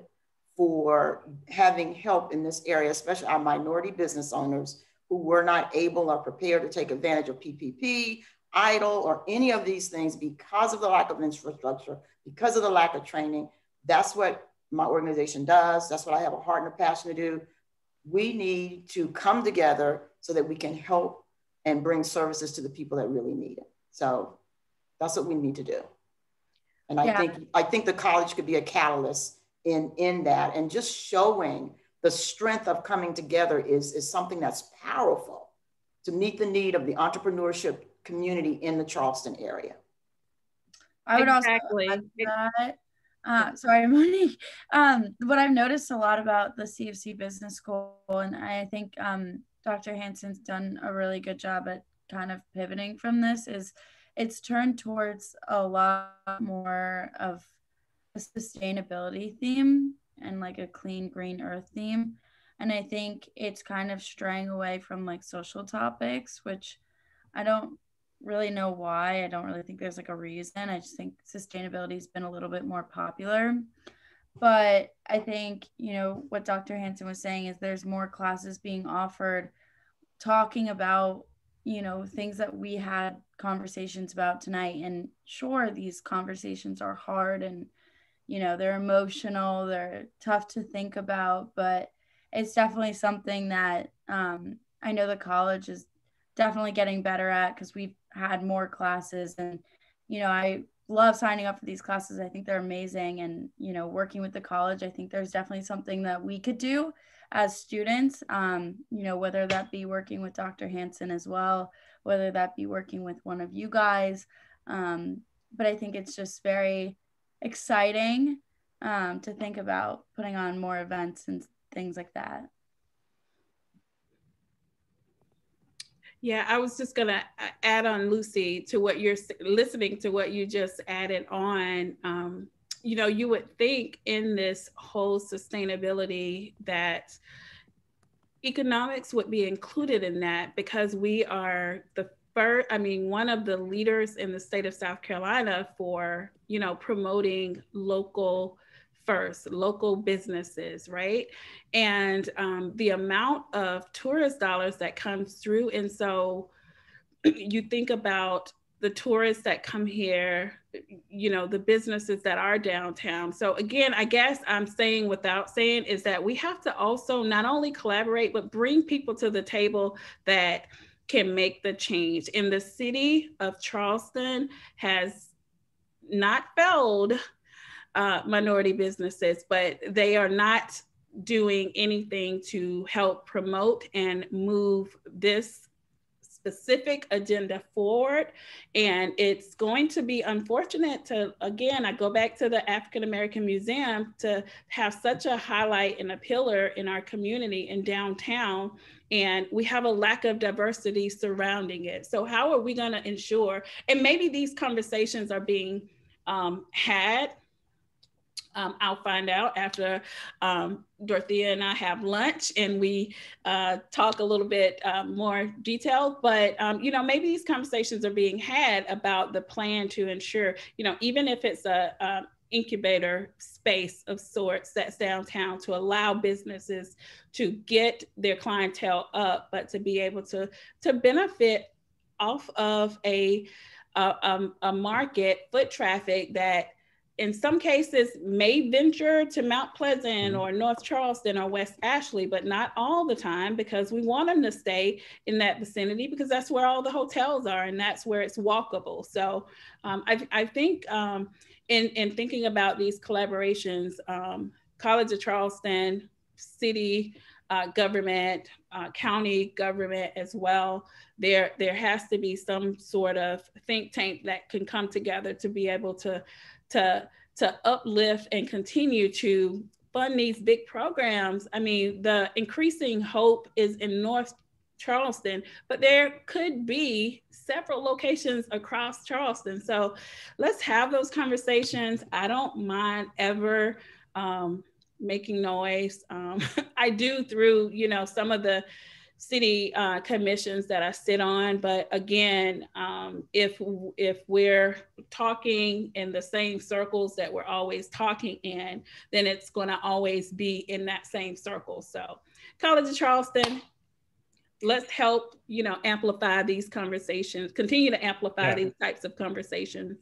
for having help in this area, especially our minority business owners who were not able or prepared to take advantage of PPP, EIDL, or any of these things because of the lack of infrastructure, because of the lack of training. That's what my organization does. That's what I have a heart and a passion to do. We need to come together so that we can help and bring services to the people that really need it. So that's what we need to do. And I yeah. think I think the college could be a catalyst in in that and just showing the strength of coming together is is something that's powerful to meet the need of the entrepreneurship community in the Charleston area. I would exactly. also that. Uh, sorry, Monique. Um, what I've noticed a lot about the CofC Business School, and I think um, Dr. Hanson's done a really good job at kind of pivoting from this, is it's turned towards a lot more of a sustainability theme and like a clean green earth theme and i think it's kind of straying away from like social topics which i don't really know why i don't really think there's like a reason. I just think sustainability has been a little bit more popular. But i think you know what dr hanson was saying is there's more classes being offered talking about you know things that we had conversations about tonight. And sure these conversations are hard and you know they're emotional they're tough to think about but it's definitely something that um, i know the college is definitely getting better at because we've had more classes and you know i love signing up for these classes. I think they're amazing. And you know working with the college i think there's definitely something that we could do as students um, you know whether that be working with dr hanson as well whether that be working with one of you guys. Um, but i think it's just very exciting um, to think about putting on more events and things like that. Yeah, I was just gonna add on Lucy to what you're listening to what you just added on. Um, you know, you would think in this whole sustainability that economics would be included in that because we are the first, I mean, one of the leaders in the state of South Carolina for, you know, promoting local first, local businesses, right? And um, the amount of tourist dollars that comes through. And so you think about the tourists that come here, you know, the businesses that are downtown. So again, I guess I'm saying without saying is that we have to also not only collaborate, but bring people to the table that can make the change. And the city of Charleston has not failed uh, minority businesses, but they are not doing anything to help promote and move this specific agenda forward. And it's going to be unfortunate to, again, I go back to the African American Museum to have such a highlight and a pillar in our community in downtown. And we have a lack of diversity surrounding it. So, how are we going to ensure? And maybe these conversations are being um, had um, I'll find out after um, Dorothea and I have lunch and we uh, talk a little bit uh, more detail. But, um, you know, maybe these conversations are being had about the plan to ensure, you know, even if it's a, a incubator space of sorts that's downtown to allow businesses to get their clientele up, but to be able to, to benefit off of a, a, um, a market foot traffic that in some cases may venture to Mount Pleasant or North Charleston or West Ashley, but not all the time because we want them to stay in that vicinity because that's where all the hotels are and that's where it's walkable. So um, I, I, think um, in, in thinking about these collaborations, um, College of Charleston, city, uh, government, uh, county government as well. There, there has to be some sort of think tank that can come together to be able to to to uplift and continue to fund these big programs. I mean, the increasing hope is in North Charleston, but there could be several locations across Charleston. So let's have those conversations. I don't mind ever um, making noise. Um, I do through, you know, some of the city uh, commissions that I sit on. But again, um, if if we're talking in the same circles that we're always talking in, then it's going to always be in that same circle. So, College of Charleston, let's help you know amplify these conversations. Continue to amplify yeah. these types of conversations.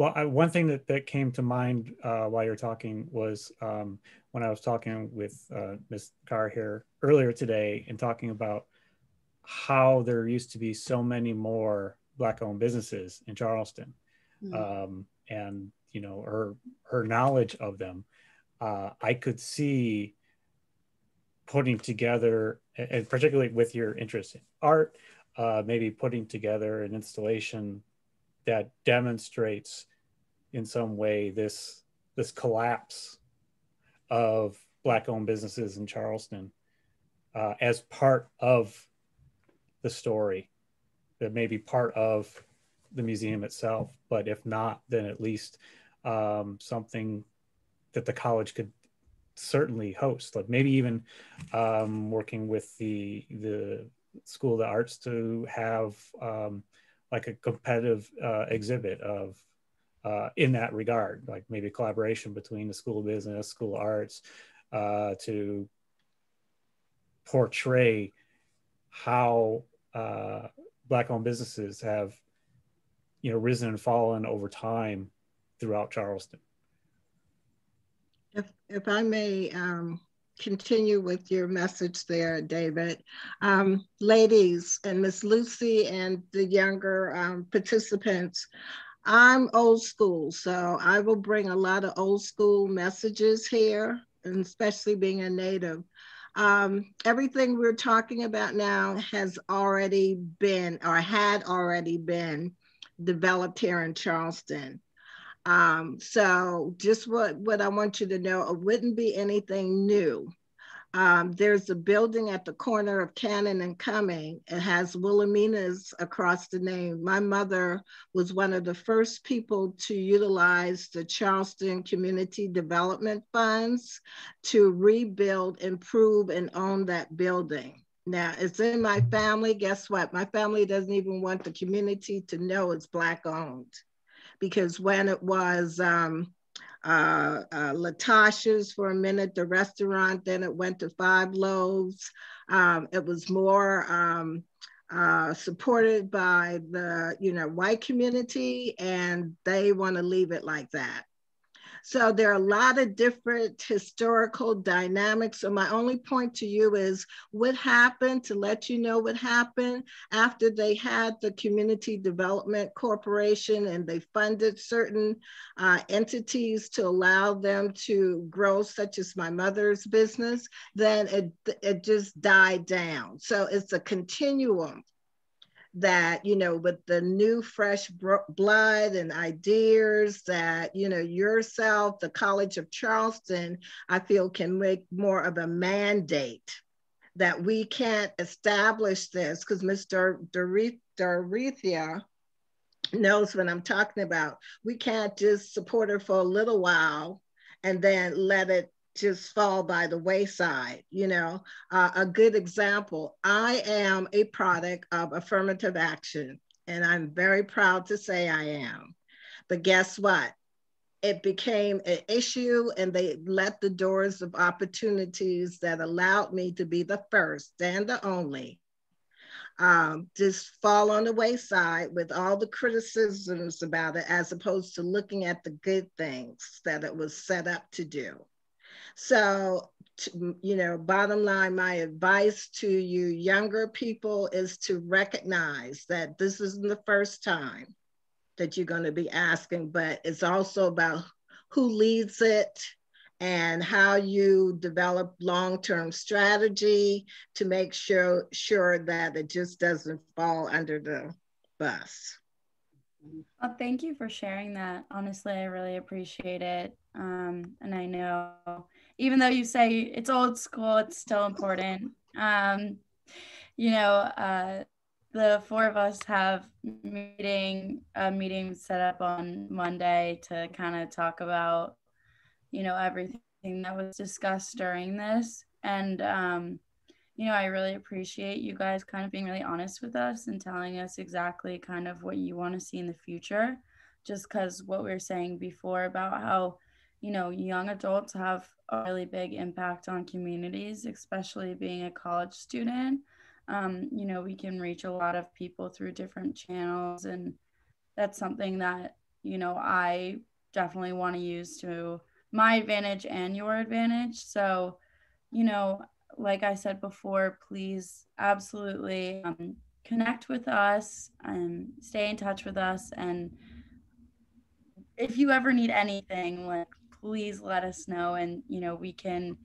Well, I, one thing that, that came to mind uh, while you're talking was um, when I was talking with uh, Ms. Carr here earlier today and talking about how there used to be so many more black-owned businesses in Charleston, mm-hmm. um, and you know her her knowledge of them, uh, I could see putting together, and particularly with your interest in art, uh, maybe putting together an installation that demonstrates in some way this this collapse of black owned businesses in Charleston uh, as part of the story that may be part of the museum itself. But if not, then at least um, something that the college could certainly host, like maybe even um, working with the the School of the Arts to have um, like a competitive uh, exhibit of uh, in that regard, like maybe collaboration between the School of Business, School of Arts, uh, to portray how uh, black-owned businesses have, you know, risen and fallen over time throughout Charleston. If if I may um, continue with your message there, David, um, ladies and Miss Lucy and the younger um, participants. I'm old school, so I will bring a lot of old school messages here, and especially being a native. Um, everything we're talking about now has already been or had already been developed here in Charleston. Um, so just what, what I want you to know, it wouldn't be anything new. Um, there's a building at the corner of Cannon and Coming. It has Wilhelmina's across the name. My mother was one of the first people to utilize the Charleston Community Development Funds to rebuild, improve, and own that building. Now, it's in my family. Guess what? My family doesn't even want the community to know it's Black owned because when it was, um, uh, uh, Latasha's for a minute, the restaurant. Then it went to Five Loaves. Um, it was more um, uh, supported by the you know white community, and they want to leave it like that. So there are a lot of different historical dynamics. So my only point to you is what happened to let you know what happened after they had the Community Development Corporation and they funded certain uh, entities to allow them to grow, such as my mother's business, then it, it just died down. So it's a continuum that you know with the new fresh blood and ideas that you know yourself the college of charleston i feel can make more of a mandate that we can't establish this. Because mr Dorethia knows what i'm talking about. We can't just support her for a little while and then let it just fall by the wayside. You know, uh, a good example I am a product of affirmative action, and I'm very proud to say I am. But guess what? It became an issue, and they let the doors of opportunities that allowed me to be the first and the only um, just fall on the wayside with all the criticisms about it, as opposed to looking at the good things that it was set up to do. So, you know, bottom line, my advice to you younger people is to recognize that this isn't the first time that you're going to be asking, but it's also about who leads it and how you develop long-term strategy to make sure sure that it just doesn't fall under the bus. Well, thank you for sharing that. Honestly, I really appreciate it. Um, and I know even though you say it's old school, it's still important. Um, you know, uh, the four of us have meeting a meeting set up on Monday to kind of talk about, you know, everything that was discussed during this. And um, you know, I really appreciate you guys kind of being really honest with us and telling us exactly kind of what you want to see in the future. Just because what we were saying before about how you know, young adults have a really big impact on communities, especially being a college student. Um, you know, we can reach a lot of people through different channels, and that's something that, you know, I definitely want to use to my advantage and your advantage. So, you know, like I said before, please absolutely um, connect with us and stay in touch with us. And if you ever need anything, like please let us know and you know we can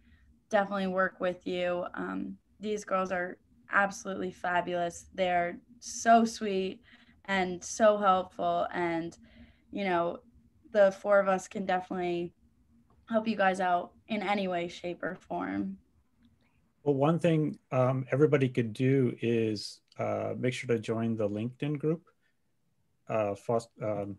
definitely work with you. Um, these girls are absolutely fabulous. They're so sweet and so helpful and you know the four of us can definitely help you guys out in any way shape or form. Well one thing um, everybody could do is uh, make sure to join the linkedin group. Uh, foster, um,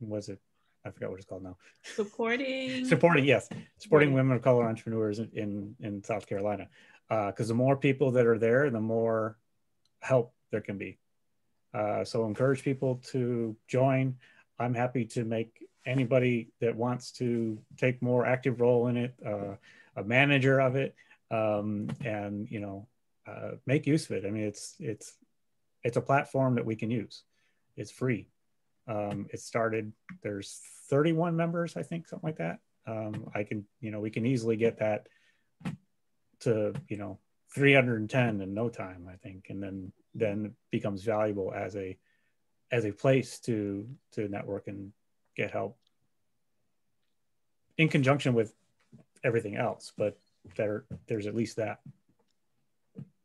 was it? I forgot what it's called now. Supporting. supporting, yes, supporting women of color entrepreneurs in in, in South Carolina. Because uh, the more people that are there, the more help there can be. Uh, so encourage people to join. I'm happy to make anybody that wants to take more active role in it, uh, a manager of it, um, and you know, uh, make use of it. I mean, it's it's it's a platform that we can use. It's free. Um, it started. There's 31 members, I think, something like that. Um, I can, you know, we can easily get that to you know 310 in no time, I think, and then then becomes valuable as a as a place to to network and get help in conjunction with everything else but there there's at least that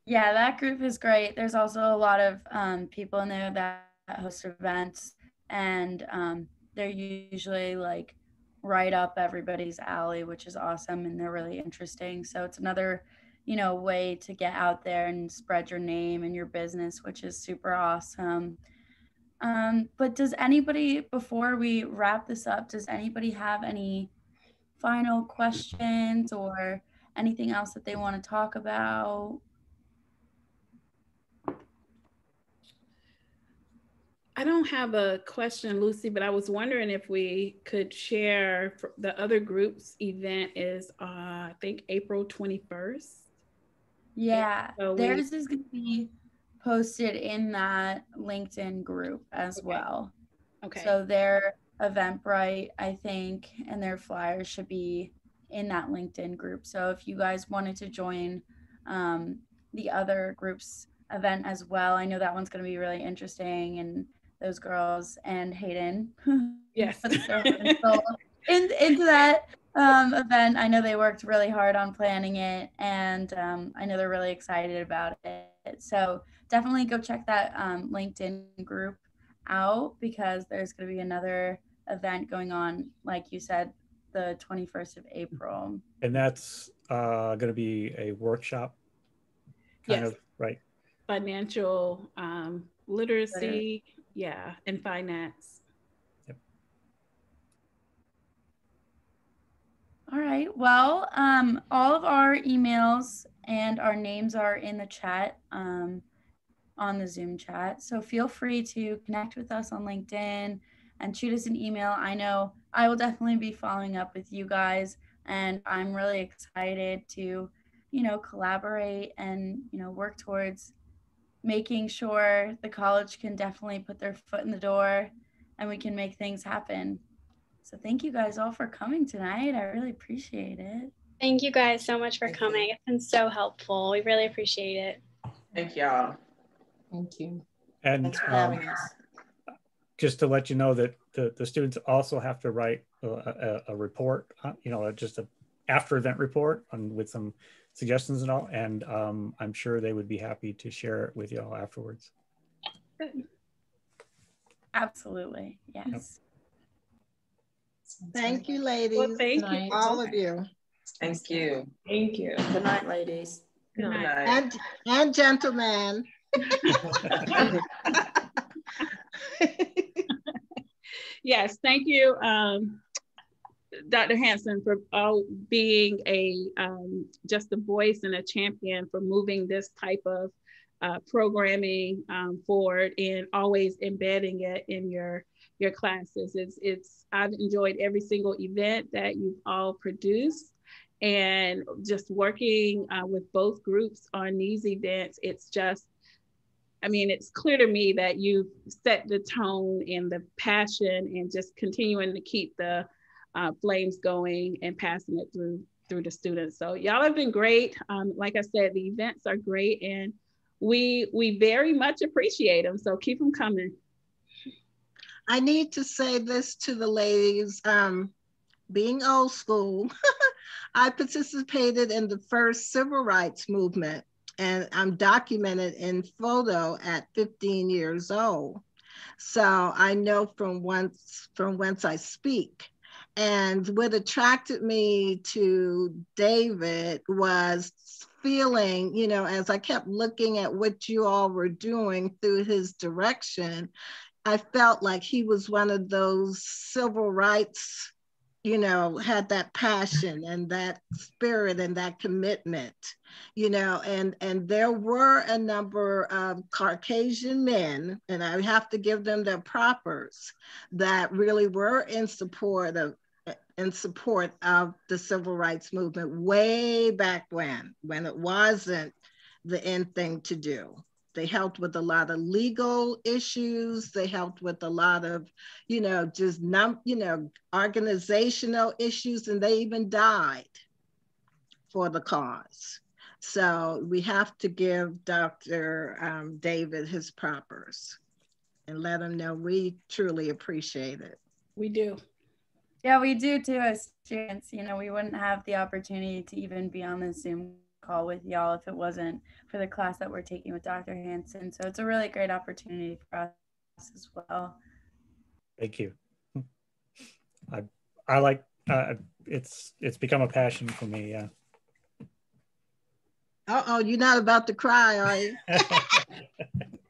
yeah that group is great there's also a lot of um, people in there that host events and um, they're usually like right up everybody's alley which is awesome and they're really interesting. So it's another you know way to get out there and spread your name and your business which is super awesome. Um, but does anybody before we wrap this up does anybody have any final questions or anything else that they want to talk about I don't have a question, Lucy, but I was wondering if we could share the other group's event is, uh, I think, April 21st. Yeah, so theirs we, is going to be posted in that LinkedIn group as okay. well. Okay. So their Eventbrite, I think, and their flyers should be in that LinkedIn group. So if you guys wanted to join um, the other group's event as well, I know that one's going to be really interesting. And those girls and Hayden, yes, in, into that um, event. I know they worked really hard on planning it, and um, I know they're really excited about it. So definitely go check that um, LinkedIn group out because there's going to be another event going on, like you said, the 21st of April. And that's uh, going to be a workshop. yes. Of, right. Financial um, literacy, yeah, and finance. Yep. All right. Well, um, all of our emails and our names are in the chat um, on the Zoom chat. So feel free to connect with us on LinkedIn and shoot us an email. I know I will definitely be following up with you guys, and I'm really excited to, you know, collaborate and you know work towards making sure the college can definitely put their foot in the door and we can make things happen. So thank you guys all for coming tonight. I really appreciate it. Thank you guys so much for coming. It's been so helpful. We really appreciate it. Thank y'all. Thank you. And um, just to let you know that the, the students also have to write a, a, a report, uh, you know, just a after event report on with some suggestions and all. And um, I'm sure they would be happy to share it with y'all afterwards. Absolutely. Yes. Yep. Thank you, ladies. Well, thank you. All of you. Thank you. Thank you. Good night, ladies. Good night. And, and gentlemen. yes, thank you, um, Dr. Hanson, for all being a um, just a voice and a champion for moving this type of uh, programming um, forward and always embedding it in your your classes. It's it's I've enjoyed every single event that you've all produced, and just working uh, with both groups on these events. It's just, I mean, it's clear to me that you've set the tone and the passion, and just continuing to keep the uh, flames going and passing it through through the students. So y'all have been great. Um, like I said, the events are great, and we we very much appreciate them. So keep them coming. I need to say this to the ladies. Um, being old school, I participated in the first civil rights movement, and I'm documented in photo at 15 years old. So I know from whence from whence I speak. And what attracted me to David was feeling, you know, as I kept looking at what you all were doing through his direction, I felt like he was one of those civil rights, you know, had that passion and that spirit and that commitment, you know, and and there were a number of Caucasian men, and I have to give them their propers, that really were in support of in support of the civil rights movement way back when, when it wasn't the end thing to do. They helped with a lot of legal issues. They helped with a lot of, you know, just num, you know, organizational issues, and they even died for the cause. So we have to give Dr. Um, David his propers and let him know we truly appreciate it. We do. Yeah, we do too as students. You know, we wouldn't have the opportunity to even be on the Zoom call with y'all if it wasn't for the class that we're taking with Dr. Hanson. So it's a really great opportunity for us as well. Thank you. I I like uh, it's it's become a passion for me. Yeah. Uh oh, you're not about to cry, are you?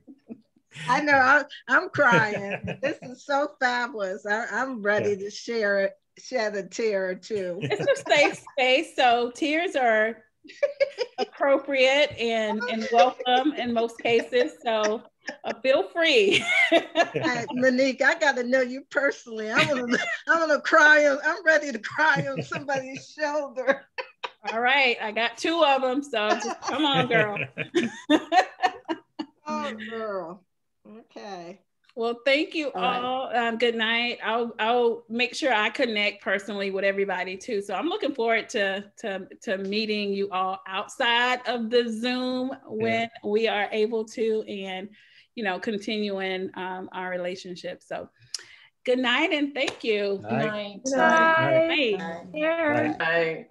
I know I, am crying. This is so fabulous. I, am ready yeah. to share it, shed a tear or two. It's a safe space, so tears are appropriate and, and welcome in most cases. So uh, feel free. hey, Monique, I got to know you personally. I'm gonna, I'm gonna cry. On, I'm ready to cry on somebody's shoulder. All right, I got two of them. So just come on, girl. oh, girl. Okay. Well, thank you all. all. Um, good night. I'll I'll make sure I connect personally with everybody too. So I'm looking forward to to to meeting you all outside of the Zoom when yeah. we are able to, and you know, continuing um, our relationship. So, good night and thank you. Night. Good night. Good night. night. night. night. night.